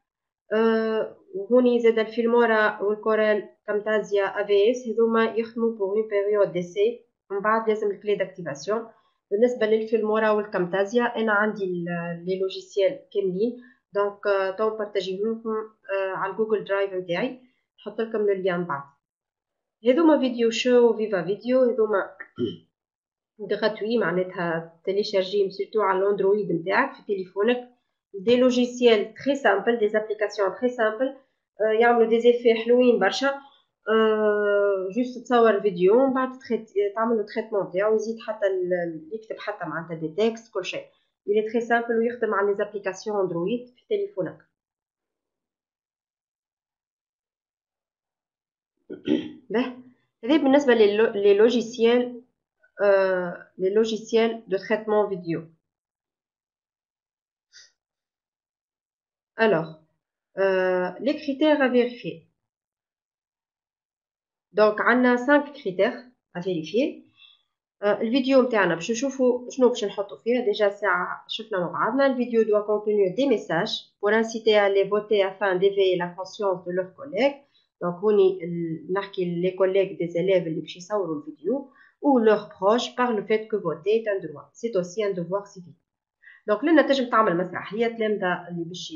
وهوني زاد الفيلمورا والكورال كامتازيا افيس هذوما يخدموا بوغ اون بيريود ديسي من بعد لازم الكلي داكتيفاسيون بالنسبة للفيلمورا والكامتازيا أنا عندي لي لوجيسيال كاملين دونك تو بارطاجيهم لكم على جوجل درايف نتاعي نحط لكم اللين بعد هذوما فيديو شو فيفا فيديو هذوما غراتوي معناتها تيليشارجيهم سيرتو على الاندرويد نتاعك في تليفونك دي لوجيسيال تري سامبل دي زابليكاسيون تري سامبل يعملوا دي زيفي حلوين برشا جوست تصور فيديو ومن بعد تعمل له تريتمون تاعو يزيد حتى يكتب حتى معناتها دي تكست كل شيء il تري سامبل ويخدم على لي زابليكاسيون اندرويد في تليفونك به هذه بالنسبه لي لوجيسيال لي لوجيسيال دو تريتمون فيديو Alors, euh, les critères à vérifier. Donc, on a 5 critères à vérifier. Euh, الفيديو نتاعنا باش نشوفوا شنو باش نحطوا فيها ديجا ساعة شفنا مع بعضنا الفيديو doit contenir des messages pour inciter à les voter afin d'éveiller la conscience de leurs collègues donc هوني نحكي les collègues des élèves اللي باش يصوروا الفيديو ou leurs proches par le fait que voter est un droit c'est aussi un devoir civique دونك لنا تنجم تعمل مسرحيه تلامذة اللي باش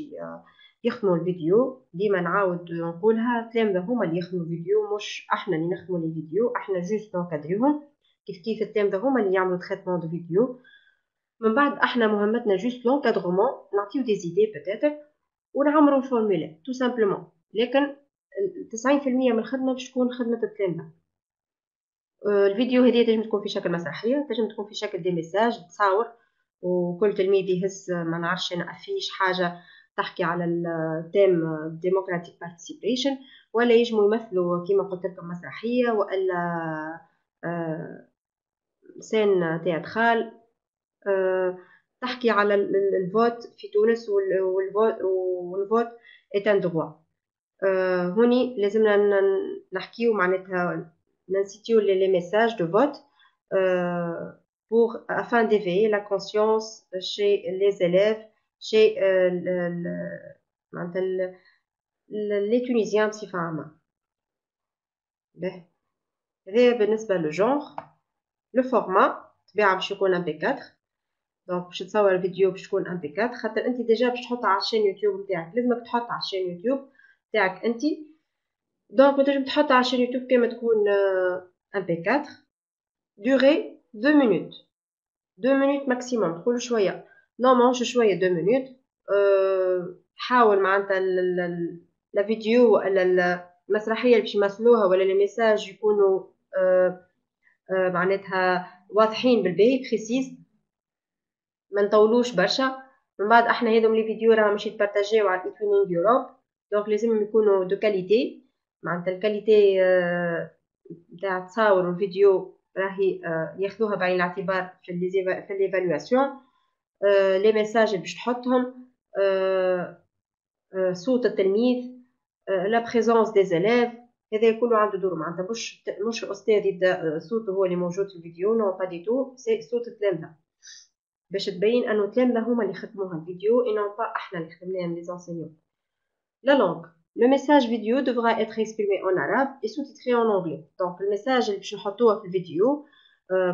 يخدموا الفيديو. ديما نعاود نقولها التلامذه هما اللي يخدموا الفيديو مش إحنا اللي نخدموا الفيديو إحنا جوست نكادريهم كيف كيف التلامذة هما اللي يعملوا تريتمون دو فيديو من بعد إحنا مهمتنا جوست لونكادرومون نعطيو دي زيدي بوتيتر ونعمرو الفورمولا تو سامبلومون لكن 90% من الخدمة باش تكون خدمة التلامذة. الفيديو هذه تنجم تكون في شكل مسرحية تنجم تكون في شكل دي ميساج تصاور. وكل تلميذ يهز ما نعرفش أنا أفيش حاجة تحكي على التيم ديموكراتيك بارتيسيبيشن ولا يجموا يمثلوا كما قلت لكم مسرحية وإلا سين تياترال تحكي على الفوت في تونس والفوت un droit. هوني لازمنا نحكيو معناتها ننسيتيو لي ميساج دو فوت pour afin d'éveiller la conscience chez les élèves chez معناتها les Tunisiens بصفة عامة هذا بالنسبة للجونغ لو فورما طبيعة باش يكون ام بي 4 دونك باش تصور فيديو باش تكون ام بي 4 خاطر انت ديجا باش تحطها على الشين يوتيوب نتاعك لازمك تحط على الشين يوتيوب نتاعك انت دونك تنجم تحطها على الشين يوتيوب كيما تكون ام بي 4 دوغي 2 مينوت 2 مينوت ماكسيموم تقول شوية. نو ماهوش شوية. 2 مينوت أه حاول معناتها لا فيديو ولا المسرحية اللي باش يمثلوها ولا لي ميساج يكونوا أه أه معناتها واضحين بالباهي بريسيز ما نطولوش برشا. من بعد إحنا هذم لي فيديو راه مش يتبارطاجيو على الايتونينغ يوروب دونك لازم يكونوا دو كاليتي معناتها الكاليتي نتاع التصاور والفيديو راهي ياخذوها بعين الاعتبار في في ليفالواسيون لي ميساج باش تحطهم صوت التلميذ لا بريزونس دي زيليف هذا كله عنده دور معناتها. مش مش الاستاذ يبدا صوته هو اللي موجود في الفيديو نو با دي تو سي صوت التلامذة. باش تبين أنه التلامذة هما اللي خدموها الفيديو اي نون با إحنا اللي خدمناهم لي زونسينيون لا لونغ Le message vidéo devra être exprimé en arabe et sous-titré en anglais. Donc le message اللي باش نحطوه في الفيديو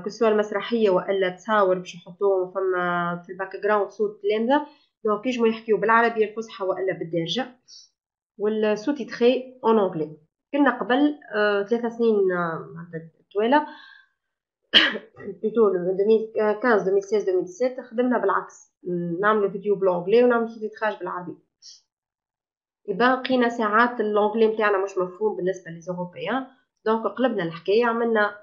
كو سوا المسرحية وإلا تصاور باش نحطوهم فما في الباك جراوند صوت التلامذه دونك يجمو يحكيو بالعربية الفصحى وإلا بالدارجة. والسوتيتري اون انجلي كنا قبل ثلاثة سنين طويلة. بلوتو 2015 2016 2017 خدمنا بالعكس. نعملو فيديو بالانجلي ونعملو سوتيتراج بالعربي يبان لقينا ساعات اللونجلي نتاعنا مش مفهوم بالنسبة للأوروبيان دونك قلبنا الحكاية عملنا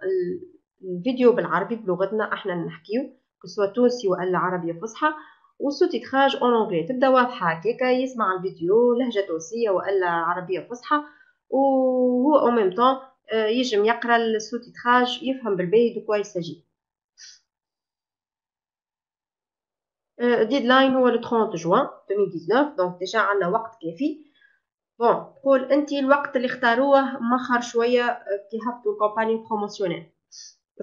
الفيديو بالعربي بلغتنا إحنا نحكيو كسوا تونسي والا عربية فصحى. والسوتيتراج اون انجلي تبدأ واضحة هكاكا يسمع الفيديو لهجة تونسية والا عربية فصحى. وهو أو ميم طون يجم يقرأ السوتيتراج يفهم بالباهي دو كوا يساجي ديدلاين هو لو 30 جوان 2019 دونك ديجا عندنا وقت كافي. بون تقول انت الوقت اللي اختاروه مخر شوية كي هبطوا الكومباني بروموسيونيل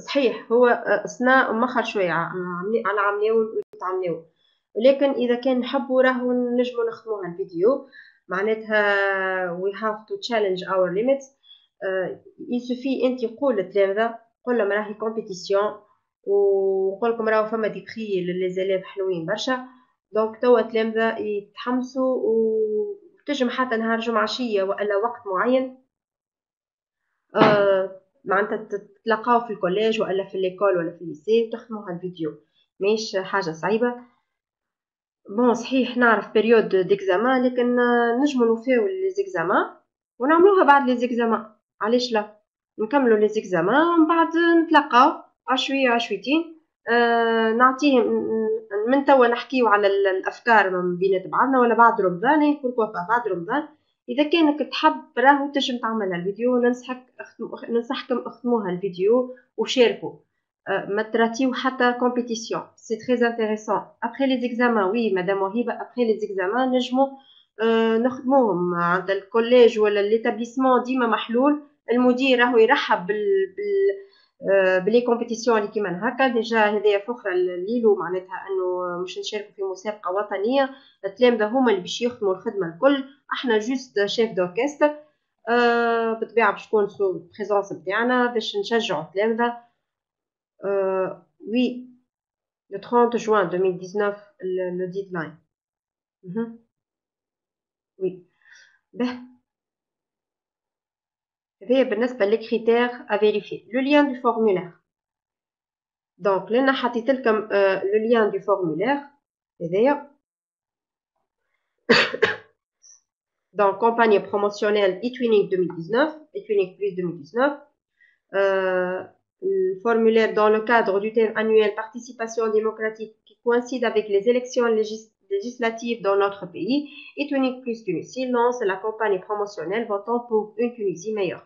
صحيح هو اثناء مخر شوية على عمليو تعمليو ولكن إذا كان نحبوا راهو نجموا نخدموا الفيديو. معناتها we have to challenge our limits. يسوفي انت قول للتلامذه قول لهم راهي كومبيتيسيون ونقول لكم راهو فما دي بري للزلاف حلوين برشا. دونك توا التلامذه يتحمسوا وتجم حتى نهار جمعة عشية وإلا وقت معين آه معناتها تتلاقاو في الكوليج وإلا في ليكول ولا في الليسي وتخدموا هالفيديو ماهيش حاجة صعيبة. بون صحيح نعرف بيريود ديكزامان لكن نجمو نوفيو لي زيكزامان ونعملوها بعد لي زيكزامان علاش لا؟ نكملو لي زيكزامان ومن بعد نتلاقاو عشوية عشويتين آه نعطيهم من توا نحكيو على الأفكار من بينات بعضنا ولا بعد رمضان يكون بعد رمضان. إذا كانك تحب راهو تنجم تعمل الفيديو ننصحك ننصحكم أختموها الفيديو وشاركوا. ما تراتيو حتى كومبيتيسيون سي تري انتريسون ابخي لي زيكزامان وي مدام وهبه ابخي لي زيكزامان نجمو نخدموهم. عند الكوليج ولا ليتابليسمون ديما محلول المدير راهو يرحب بال, بال بلي كومبيتيسيون اللي كيما هكا. ديجا هذايا فخره ليلو معناتها أنه مش نشاركوا في مسابقة وطنية. التلامذة هما اللي باش يخدموا الخدمة الكل. أحنا جوست شيف دوركستر. آه بالطبيعه باش تكون سو بريزونس نتاعنا باش نشجعوا التلامذة. آه وي لو 30 جوان 2019 لو ديدلاين. وي. به. هذايا بالنسبة للكريتير افيريفي لو ليان دو فورمولير دونك لنا حطيت لكم لو ليان دو فورمولير هذايا دونك كومباني بروموسيونيل ايتوينيك 2019 ايتوينيك بليس 2019 le dans le cadre du thème annuel participation démocratique qui coïncide avec les élections législatives dans notre pays, et Tunique plus Tunisie lance la campagne promotionnelle votant pour une Tunisie meilleure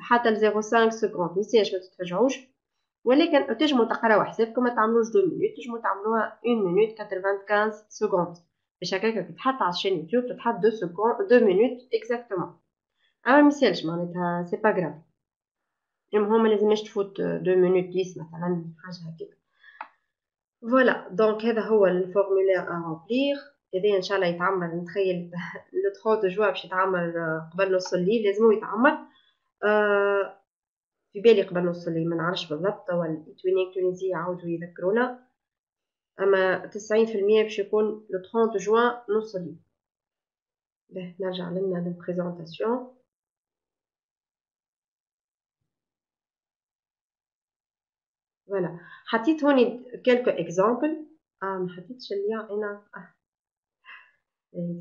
حتى ل 0.5 سكوند. ميساج ما تتفجعوش ولكن تنجمو تقراو حسابكم ما تعملوش 2 مينوت تنجمو تعملوها 1 مينوت 95 سكوند. باش هكاك كي تحط على الشين يوتيوب تتحط 2 سكوند 2 مينوت اكزاكتومون أما ميسالش معناتها سي با غراف المهم لازمش تفوت 2 مينوت 10 مثلا حاجة هكاك فوالا دونك هذا هو الفورمولير ا رامبلير هذا إن شاء الله يتعمل نتخيل <laughs> لو 30 جوا باش يتعمل قبل نص الليل لازم يتعمل آه في بالي قبل نص الليل ما نعرفش بالضبط توا التوينيك التونسية يعاودوا يذكرونا. أما تسعين في المية باش يكون لو 30 جوان نص الليل به نرجع لنا للبريزونطاسيون فوالا حطيت هوني كيلكو اكزامبل آه ما حطيتش الليان أنا. آه.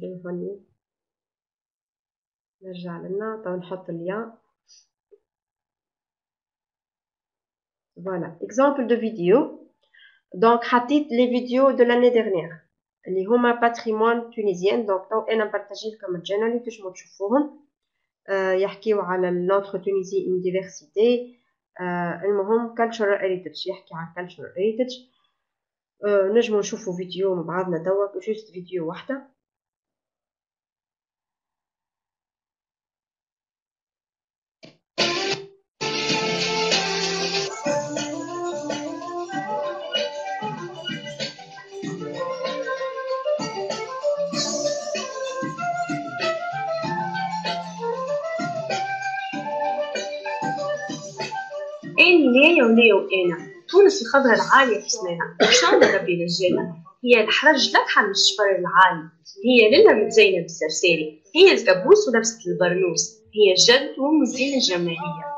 تليفوني. نرجع لنا. تو نحط الليان فوالا اكزامبل دو فيديو دونك حطيت لي فيديو دو لاني ديرنيير اللي هما باتريمون تونيزيان دونك تو انا بارطاجي لكم مجانا اللي تنجمو تشوفوهم آه يحكيو على نوتر تونيزي اون ديفرسيتي آه المهم cultural heritage يحكي عن cultural heritage آه نجمو نشوفو فيديو مع بعضنا توا جوست فيديو واحدة وليا وأنا. تونس الخضرة العالية حسناها شلون ربي نجانا هي الحرج لكحة من الشفر العالي. هي للا متزينة بالسرساري هي الكابوس ولبسة البرنوس. هي الجد وام الزينة الجمالية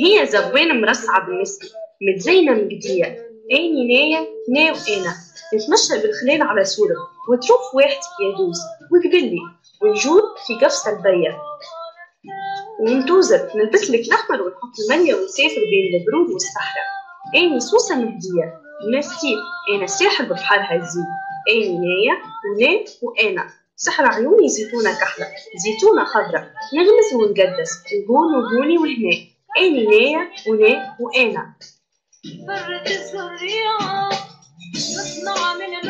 هي زبانة مرصعة بالنسبة. متزينة مجدية عيني نايا نا وأنا. نتمشى بالخلال على سورة. وتروف واحد يدوس. وقبلي ونجود في قفصة البيا ونتوزر نلبس لك الأحمر ونحط المانيا ونسافر بين البرود والصحراء. أني سوسة مهدية نسيب أنا ساحل ببحر هزيل أني نايا؟ ونا وأنا سحر عيوني زيتونة كحلة زيتونة خضرة نغمس ونقدس وهون وهوني وهنا. أني نايا؟ ونا وأنا فرت الزريعة نصنع من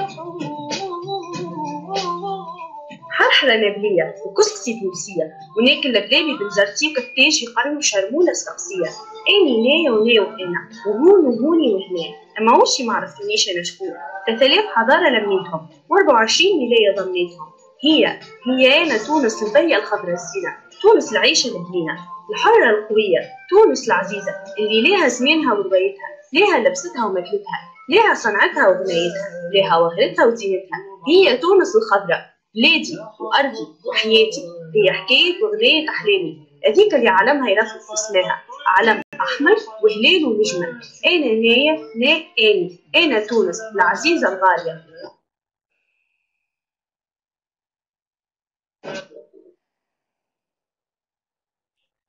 حرحرة نابلية وكسكسي تونسية وناكل لبلابي بنزرتي وكتاش يقرنوا وشرمونة سقسية أني نايا ونايا وأنا وهون وهوني وهنا. أما وشي معرفتنيش أنا شكون تلاف حضارة لميتهم وأربعة وعشرين ولاية ضميتهم هي هي أنا تونس البيئة الخضراء الزينة تونس العيشة البنينة الحرة القوية تونس العزيزة اللي ليها زمانها وروايتها ليها لبستها وماكلتها ليها صنعتها وغنايتها ليها وهرتها وزينتها هي تونس الخضراء. بلادي وارضي وحياتي هي حكايه واغنيه احلامي هذيك اللي علمها يرفرف في اسمها علم أحمر وهلال ونجمه أنا نايا؟ نا أني. أنا تونس؟ العزيزة الغالية.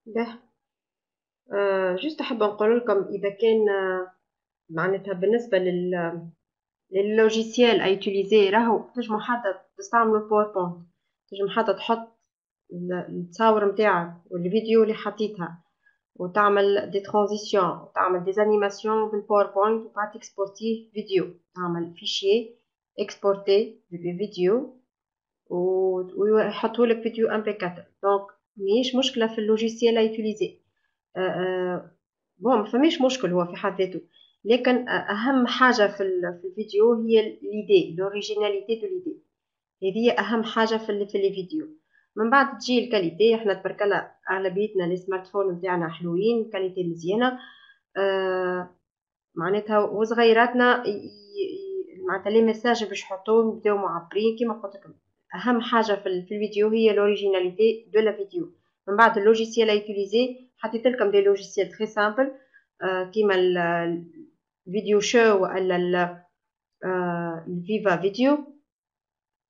ده آه جست أحب نقول لكم إذا كان آه، معناتها بالنسبة لل لللوجيسيال أي يوتيليزي راهو تنجمو حتى تستعملوا الباوربوينت تنجم حتى تحط التصاور متاعك والفيديو اللي حطيتها وتعمل دي ترانزيسيون وتعمل دي انيماسيون بالباوربوينت وبعد تكسبورتيه فيديو تعمل فيشي اكسبورتي فيديو ويحطوا لك فيديو امبيكاتل دونك ماهيش مشكلة في اللوجيسيال يوتيليزي بون ما فماش مشكل هو في حد ذاته. لكن أهم حاجة في الفيديو هي ليدي لوريجيناليتي دو ليدي هذه أهم حاجة في في لي فيديو من بعد تجي الكاليتي إحنا تبارك الله أغلبيتنا لي سمارت فون نتاعنا حلوين كاليتي مزيانة. آه معناتها وصغيراتنا معناتها لي ميساج باش يحطوهم يبداو معبرين كيما قلت لكم. أهم حاجة في, في الفيديو هي لوريجيناليتي دو لا فيديو. من بعد اللوجيسيال يوتيليزي حطيت لكم دي لوجيسيال تري سامبل. كيما الفيديو شو ولا الفيفا فيديو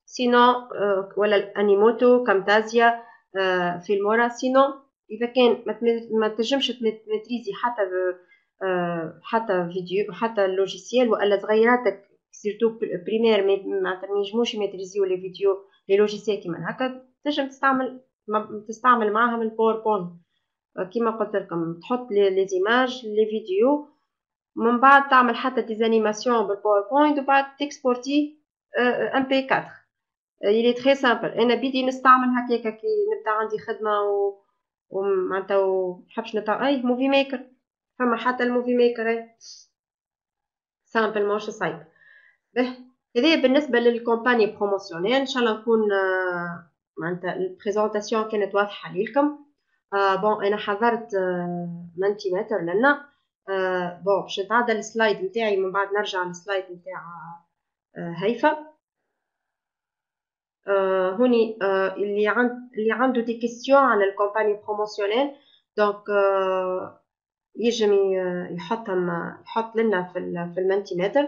سينو ولا الانيموتو كامتازيا فيلمورا سينو اذا كان ما تنجمش تمتريزي حتى حتى فيديو حتى اللوجيسيال والا صغيراتك سيرتو بريمير ما تنجموش يمتريزيو لي فيديو لي لوجيسيال كيما هكا تنجم تستعمل تستعمل معاهم الباوربوينت كيما قلت لكم تحط لي زيماج لي فيديو من بعد تعمل حتى ديزانيماسيون بالباوربوينت وبعد تكسبورتي ام بي 4 يلي تري سامبل أنا بدي نستعمل هكاكا كي نبدأ عندي خدمة و ومعناتها ونحبش نتاع أي موفي ميكر فما حتى الموفي ميكر سامبل ماهوش صعيب به هذا بالنسبة للكومباني بروموسيونيل إن شاء الله نكون معناتها البريزونطاسيون كانت واضحة لكم آه بون أنا حضرت آه مانتيمتر لنا. بون باش نتعدى السلايد نتاعي من بعد نرجع للسلايد نتاع آه هيفا. آه هوني آه اللي عند اللي عنده دي كيستيون على الكومباني بروموسيونيل. دونك آه يجم يحطهم يحط لنا في في المانتيمتر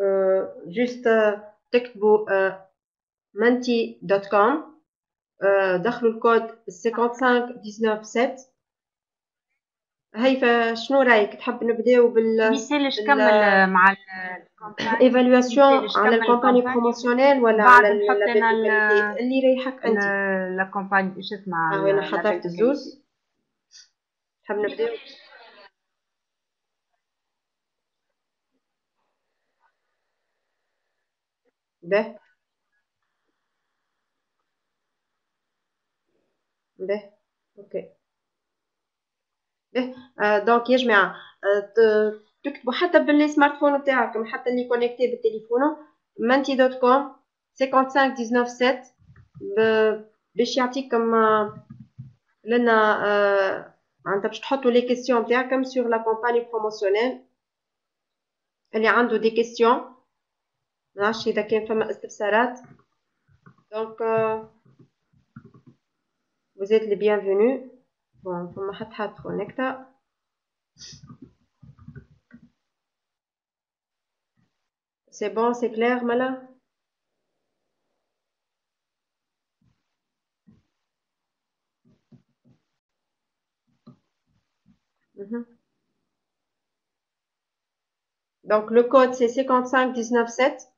آه جوست آه تكتبوا آه منتي دوت كوم. دخلوا الكود 55197 هيفا شنو رأيك؟ تحب نبدأو بال ميسالش كمل مع ايفالواسيون <laughs> على الكومباني بروموسيونيل ولا على اللي يريحك أنت. لا كومباني شو اسمها آه أنا حضرت الزوز تحب نبداو به. به. أوكي. دونك يا جماعه آه تكتبوا حتى بالسمارت فون تاعكم حتى اللي كونيكتي بالتليفون منتي دوت كوم 55197 باش يعطيكم آه لنا آه معناتها باش تحطوا لي كيسيون تاعكم سور لا كومباني بروموسيونيل اللي عنده دي كيسيون منعرفش اذا كان فما استفسارات دونك آه Vous êtes les bienvenus. Bon, pour ma hat connecta. C'est bon, c'est clair, Mala mm -hmm. Donc, le code, c'est 55197.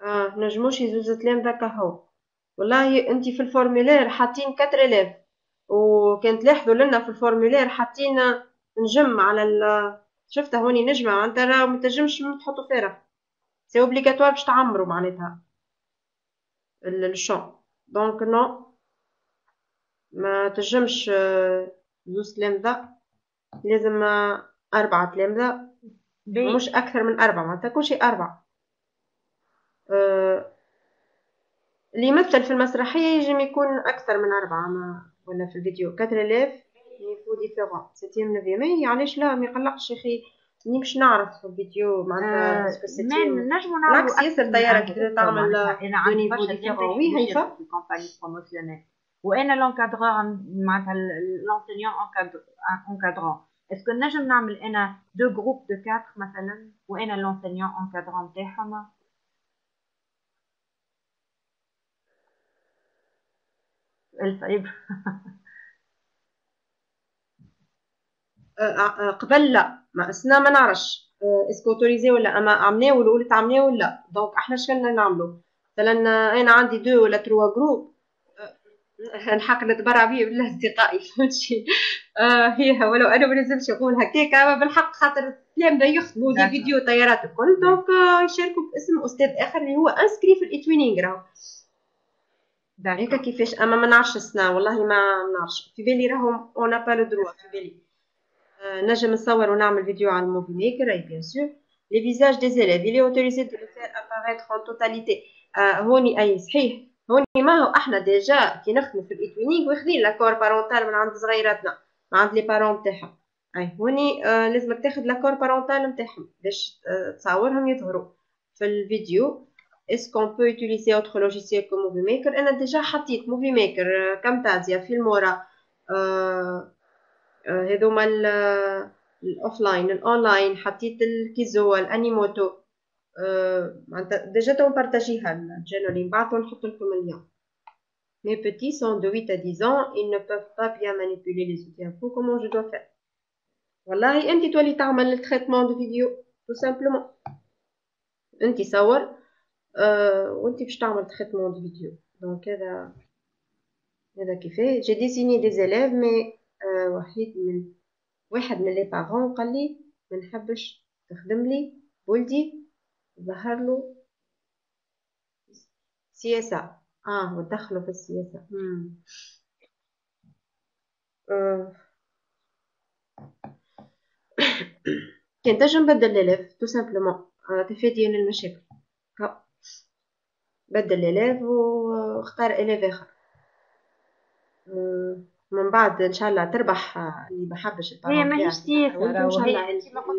اه نجموش يزوز تلام ذاك هو والله انت في الفورمولير حاطين كتر الاف وكان تلاحظوا لنا في الفورمولير حاطين نجم على ال شفتها هوني نجمة انت راه ما تنجمش تحطوا فارغ سي اوبليغاتوار باش تعمروا معناتها الشون دونك نو ما تنجمش زوز تلامذة لازم أربعة تلامذة مش أكثر من أربعة معناتها كل شيء أربعة. اللي يمثل في المسرحية يجب يكون أكثر من أربعة ما ولا في الفيديو. كاتر إلاف نيفو ديفيرون سيتيام نوفيام علاش لا؟ ما يقلقش يا ني باش نعرف في الفيديو معناتها باسكو سيتيام نجمو نعرفو بالعكس ياسر طيارة كي تعمل أنا عندي برشا وي هيفا في كومباني بروموسيونيل وأنا لونكادرون معناتها لونسينيون انكادرون اسكو نجم نعمل أنا دو جروب دو كاتر مثلا؟ وأنا لونسينيون انكادرون تاعهم سؤال صعيب <laughs> قبل لا. ما أسنا ما نعرفش. إسكو أوتوريزي ولا أما عملناه ولا قلت عملناه ولا دونك إحنا شكلنا نعملوا مثلا أنا عندي دو ولا تروا جروب. الحق نتبرع به بالله أصدقائي <laughs> فهمتي آه هي ولو أنا ما نجمش نقول هكاك بالحق خاطر الكلام ده يخدموا دي فيديو طيارات الكل. دونك يشاركوا باسم أستاذ آخر اللي هو انسكري في الايتوينينغ راهو. هكا كيفاش؟ أما ما نعرفش السنا والله ما نعرفش. في بالي راهم اون با لو دروا في بالي. آه نجم نصور ونعمل فيديو على الموفي ميكر اي بيان سور لي فيزاج دي زيليف اللي اوتوريزي دو فير اباريتر اون توتاليتي هوني أي صحيح. هوني ما هو إحنا ديجا كي نخدموا في الايتوينينغ واخدين لاكور بارونتال من عند صغيراتنا من عند لي بارون تاعهم أي هوني آه لازمك تاخذ لاكور بارونتال نتاعهم باش آه تصاورهم يظهروا في الفيديو. est-ce qu'on peut utiliser autre logiciel que Movie Maker انا déjà حطيت Movie Maker كامتازيا فيلمورا هذوما الاوفلاين الاونلاين حطيت الكيزو الانيموتو معناتها ديجا تو بارتاجيها الجانو اللي نبعثو نحط لكم اليوم Mes petits sont de 8 à 10 ans, ils ne peuvent pas bien manipuler les outils info. Comment je dois faire والله انت تولي تعمل التريتمون دو فيديو تو سامبلومون انت صور أه وانت باش تعمل تريتمون دو فيديو دونك هذا هذا كيفاه جي ديسيني دي زيليف مي أه وحيد من واحد من لي بارون قال لي ما نحبش تخدم لي ولدي ظهر له سياسة اه ودخله في السياسة أه كان تنجم بدل ليليف تو سامبلومون تفاديا للمشاكل بدل ليليف واختار اليف آخر. من بعد إن شاء الله تربح اللي ما حبش هي ماهيش سياسه ان شاء الله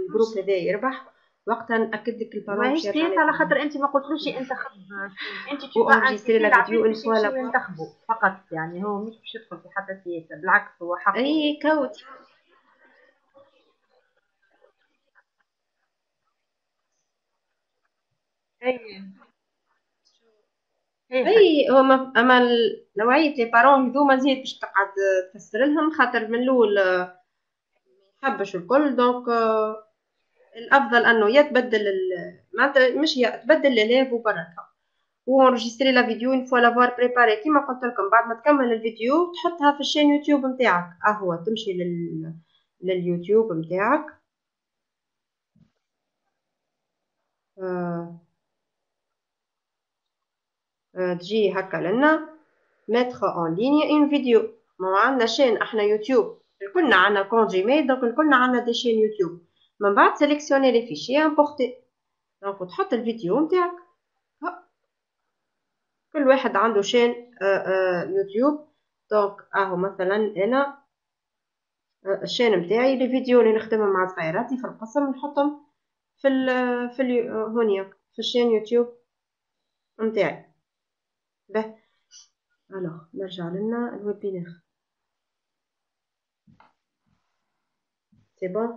الجروب هذا يربح. وقتها ناكد لك البارون ماهيش سياسه على خاطر انت ما قلتلوش انتخب انت تشوفي لا فيديو اون فوا ينتخبوا فقط يعني هو مش باش يدخل في حتى سياسه بالعكس هو حق. اي كوت اي أي هما أما نوعية لي بارون هذوما زيد باش تقعد تفسر لهم خاطر من الأول يحبش الكل. دونك الأفضل أنه يا تبدل معناتها مش يا تبدل ليف وبركها وانجستري لا فيديو اون فوا لافوار بريباري كيما قلت لكم بعد ما تكمل الفيديو تحطها في الشين يوتيوب نتاعك أهو تمشي لل لليوتيوب نتاعك آه. تجي هكا لنا ميتر اون ليني اون فيديو ما عندنا شين إحنا يوتيوب. كلنا عندنا كون جيميل دونك كلنا عندنا دي شين يوتيوب. من بعد سيليكسيوني لي فيشي امبورتي دونك تحط الفيديو نتاعك. كل واحد عنده شين يوتيوب. دونك أهو مثلا أنا الشين نتاعي لي فيديو اللي نخدمهم مع صغيراتي في القسم نحطهم في ال في هونيا في الشين يوتيوب نتاعي. به alors نرجع لنا الويبينير c'est bon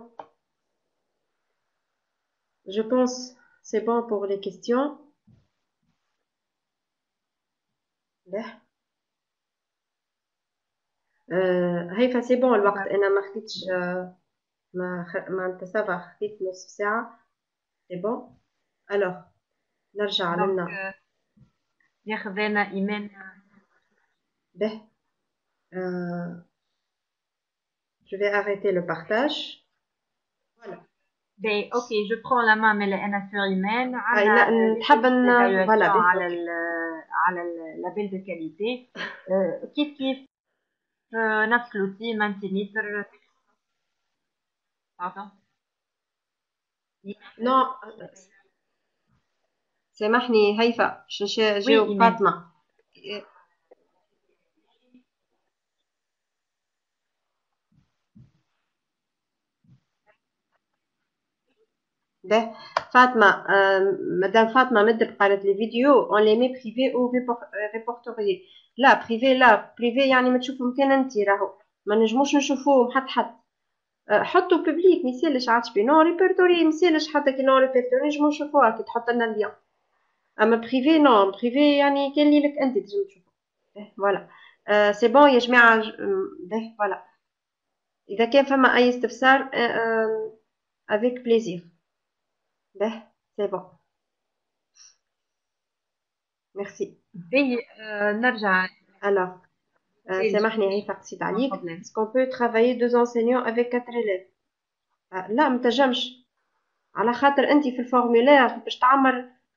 je pense c'est bon pour les questions به آه هيفا سي بون الوقت انا ما خديتش آه ما خ... ما انت سافا خديت نص ساعه سي بون الوغ نرجع لنا ياخذ لنا ايمان به euh, je vais arrêter le partage voilà ben ok je prends la main mais انا sur ايمان على نحب فوالا على ال على اللابيل دو كاليتي كيف كيف نفس لوتي مانتيميتر pardon non سامحني هيفا جاوب فاطمة. ده فاطمة آه مدام فاطمة مدب قالت لي فيديو اون لي مي بريفي أو ريبورتوري لا بريفي لا بريفي يعني ما تشوفهم كان أنت راهو. ما نجموش نشوفوهم حتى حد. آه حطوا ببليك ما يسألش عاد بي نو ريبرتوري ما يسألش حتى كي نو ريبرتوري نجمو نشوفوها كي تحط لنا اليوم اما بريفي نو بريفي يعني كان لي لك انت تنجم تشوفه فوالا آه سي بون يا جماعه به فوالا اذا كان فما اي استفسار افيك بليزير به سي بون ميرسي بي نرجع alors euh, سامحني هي فقسيت عليك est-ce qu'on peut travailler deux enseignants avec quatre élèves آه لا ما تنجمش على خاطر انت في الفورمولير باش تعمر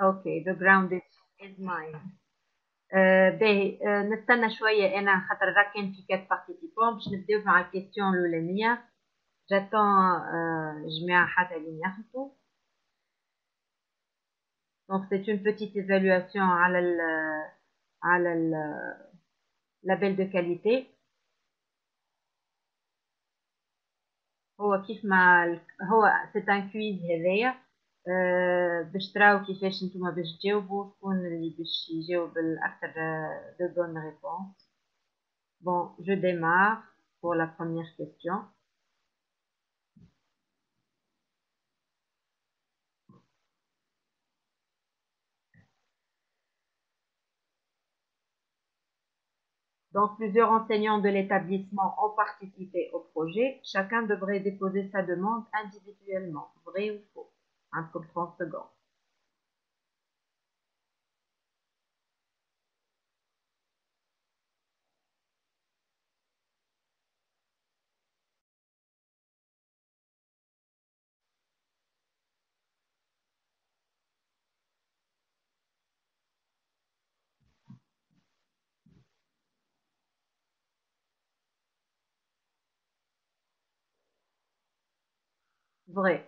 اوكي the ground is, is mine باهي نستنى شويه انا خاطر راه كان في كات بارتيسيبون باش نبداو مع الكيستيون الاولانيه جاتون جماعه حتى لين يخلطوا Donc c'est une petite évaluation على ال على ال label de qualité هو كيف ما هو سي ان كويز هذايا باش تراو كيفاش نتوما باش تجاوبوا شكون اللي باش يجاوب الاكثر دو بون ريبونس Bon, je démarre pour la première question. Donc, plusieurs enseignants de l'établissement ont participé au projet. Chacun devrait déposer sa demande individuellement. Vrai ou faux Un comme 30 secondes. Vrai.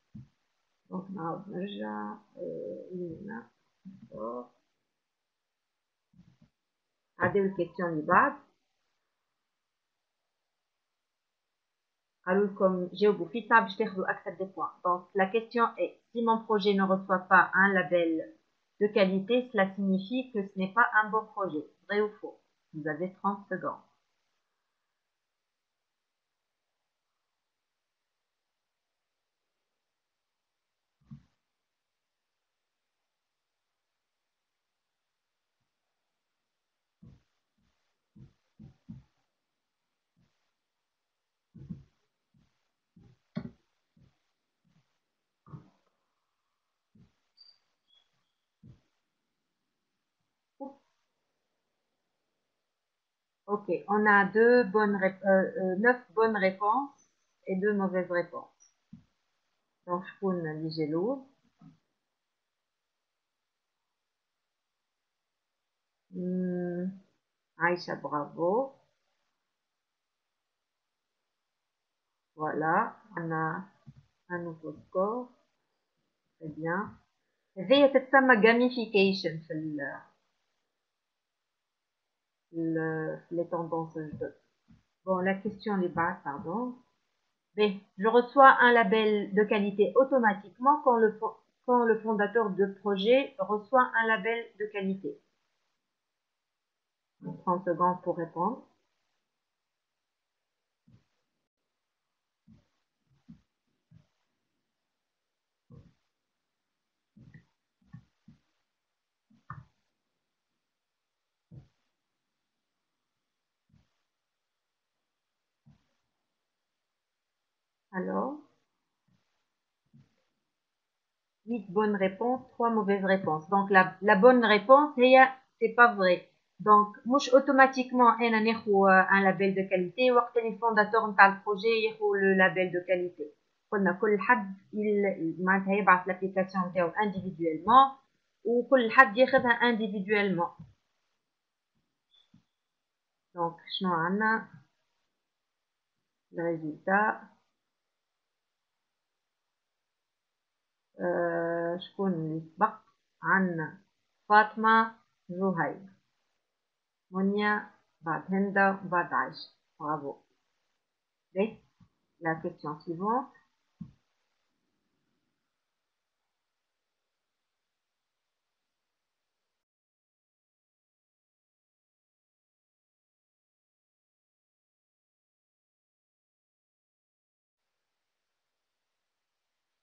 Donc Ognavža, Lina. Adéul question du bad. Alors, comme j'ai au bout, accepte des points. Donc, la question est, si mon projet ne reçoit pas un label de qualité, cela signifie que ce n'est pas un bon projet. Vrai ou faux? Vous avez 30 secondes. Ok, on a deux bonnes euh, euh, neuf bonnes réponses et deux mauvaises réponses. Donc, je prends l'igelo. Hmm. Aïcha, bravo. Voilà, on a un nouveau score. Très bien. هذه تتسمى gamification في ال le, les tendances Bon, la question les bas, pardon. B. Je reçois un label de qualité automatiquement quand le, quand le fondateur de projet reçoit un label de qualité. 30 secondes pour répondre. Alors, 8 bonnes réponses, 3 mauvaises réponses. Donc, la, la bonne réponse, c'est pas vrai. Donc, مش automatiquement انا ناخذ un label de qualité وقت اللي الفونداتور نتاع البروجي ياخذ le label de qualité. قلنا كل حد معناتها يبعث l'application نتاعو individuellement وكل حد ياخذها individuellement. Donc, شنو عندنا؟ le résultat شكون اللي سبق عنا فاطمة زهير منيا بعد هندا بعد عائشة برافو la question suivante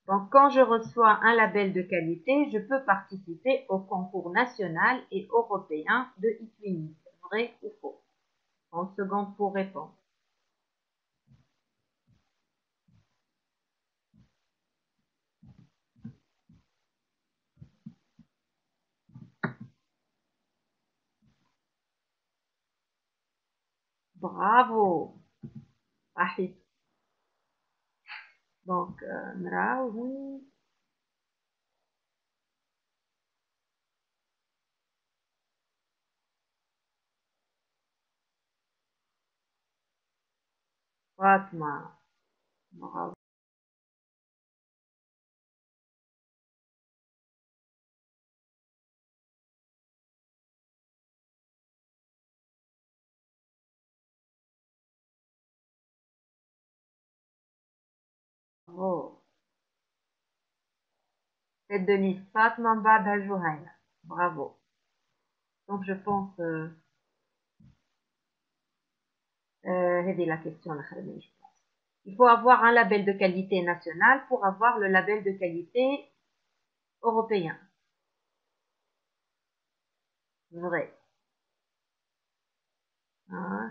Donc, quand je reçois un label de qualité, je peux participer au concours national et européen de Equinix. Vrai ou faux 30 secondes pour répondre. Bravo. Donc, euh, Fatma. Bravo. Tête de liste, Fatma Mbaba Jouhaïla. Bravo. Donc, je pense... Euh, euh, la question. Il faut avoir un label de qualité national pour avoir le label de qualité européen. Vrai. Ah,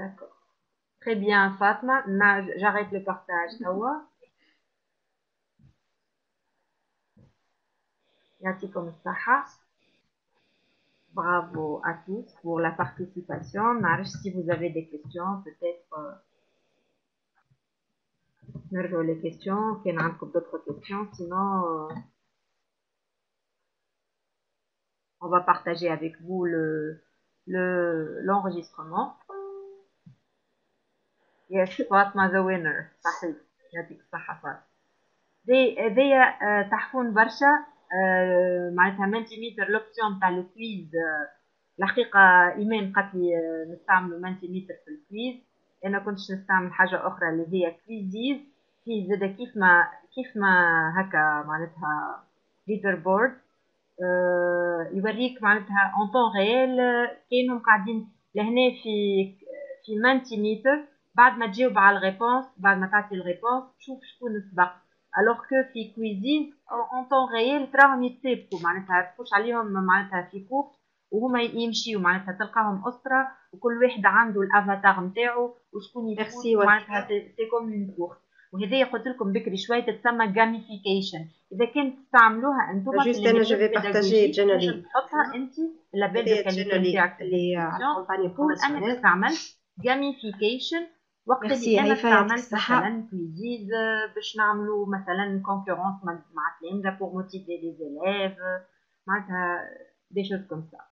D'accord. Très bien, Fatma. J'arrête le partage. Awa. comme ça. Bravo à tous pour la participation. Si vous avez des questions, peut-être euh, les questions, y a d'autres questions. Sinon, euh, on va partager avec vous le l'enregistrement. Yes, فاطمة the winner. صحيح. يعطيك الصحة فاطمة دي تحفون برشا. معناتها مانتيميتر لوبسيون تاع الكويز الحقيقة إيمان قالت لي نستعملوا مانتيميتر في الكويز أنا كنتش نستعمل حاجة أخرى اللي هي كويزيز في زادا كيف ما كيف ما هكا معناتها ليدر بورد يوريك معناتها اون طون ريال كأنهم قاعدين لهنا في في مانتيميتر بعد ما تجاوب على الريبونس بعد ما تعطي الريبونس تشوف شكون سبق الوغ كو في كويزين اون طون ريال تراهم يتسابقوا. معناتها تخش عليهم معناتها في كورت وهما يمشيو. معناتها تلقاهم أسرة وكل واحد عنده الافاتار نتاعو وشكون يفوز معناتها سي كوم اون كورت وهذه قلت لكم بكري شوية تتسمى جاميفيكيشن إذا كنت تستعملوها أنتم جوست أنا جو في بارتاجي جنرالي تحطها أنت لابيل دو كاليتي نتاعك اللي أنا استعملت جاميفيكيشن وقت اللي أنا استعملت مثلا كويزيز باش نعملوا مثلا كونكورونس مع التلامذه بور موتيفي لي زيليف معناتها دي شوز كوم سا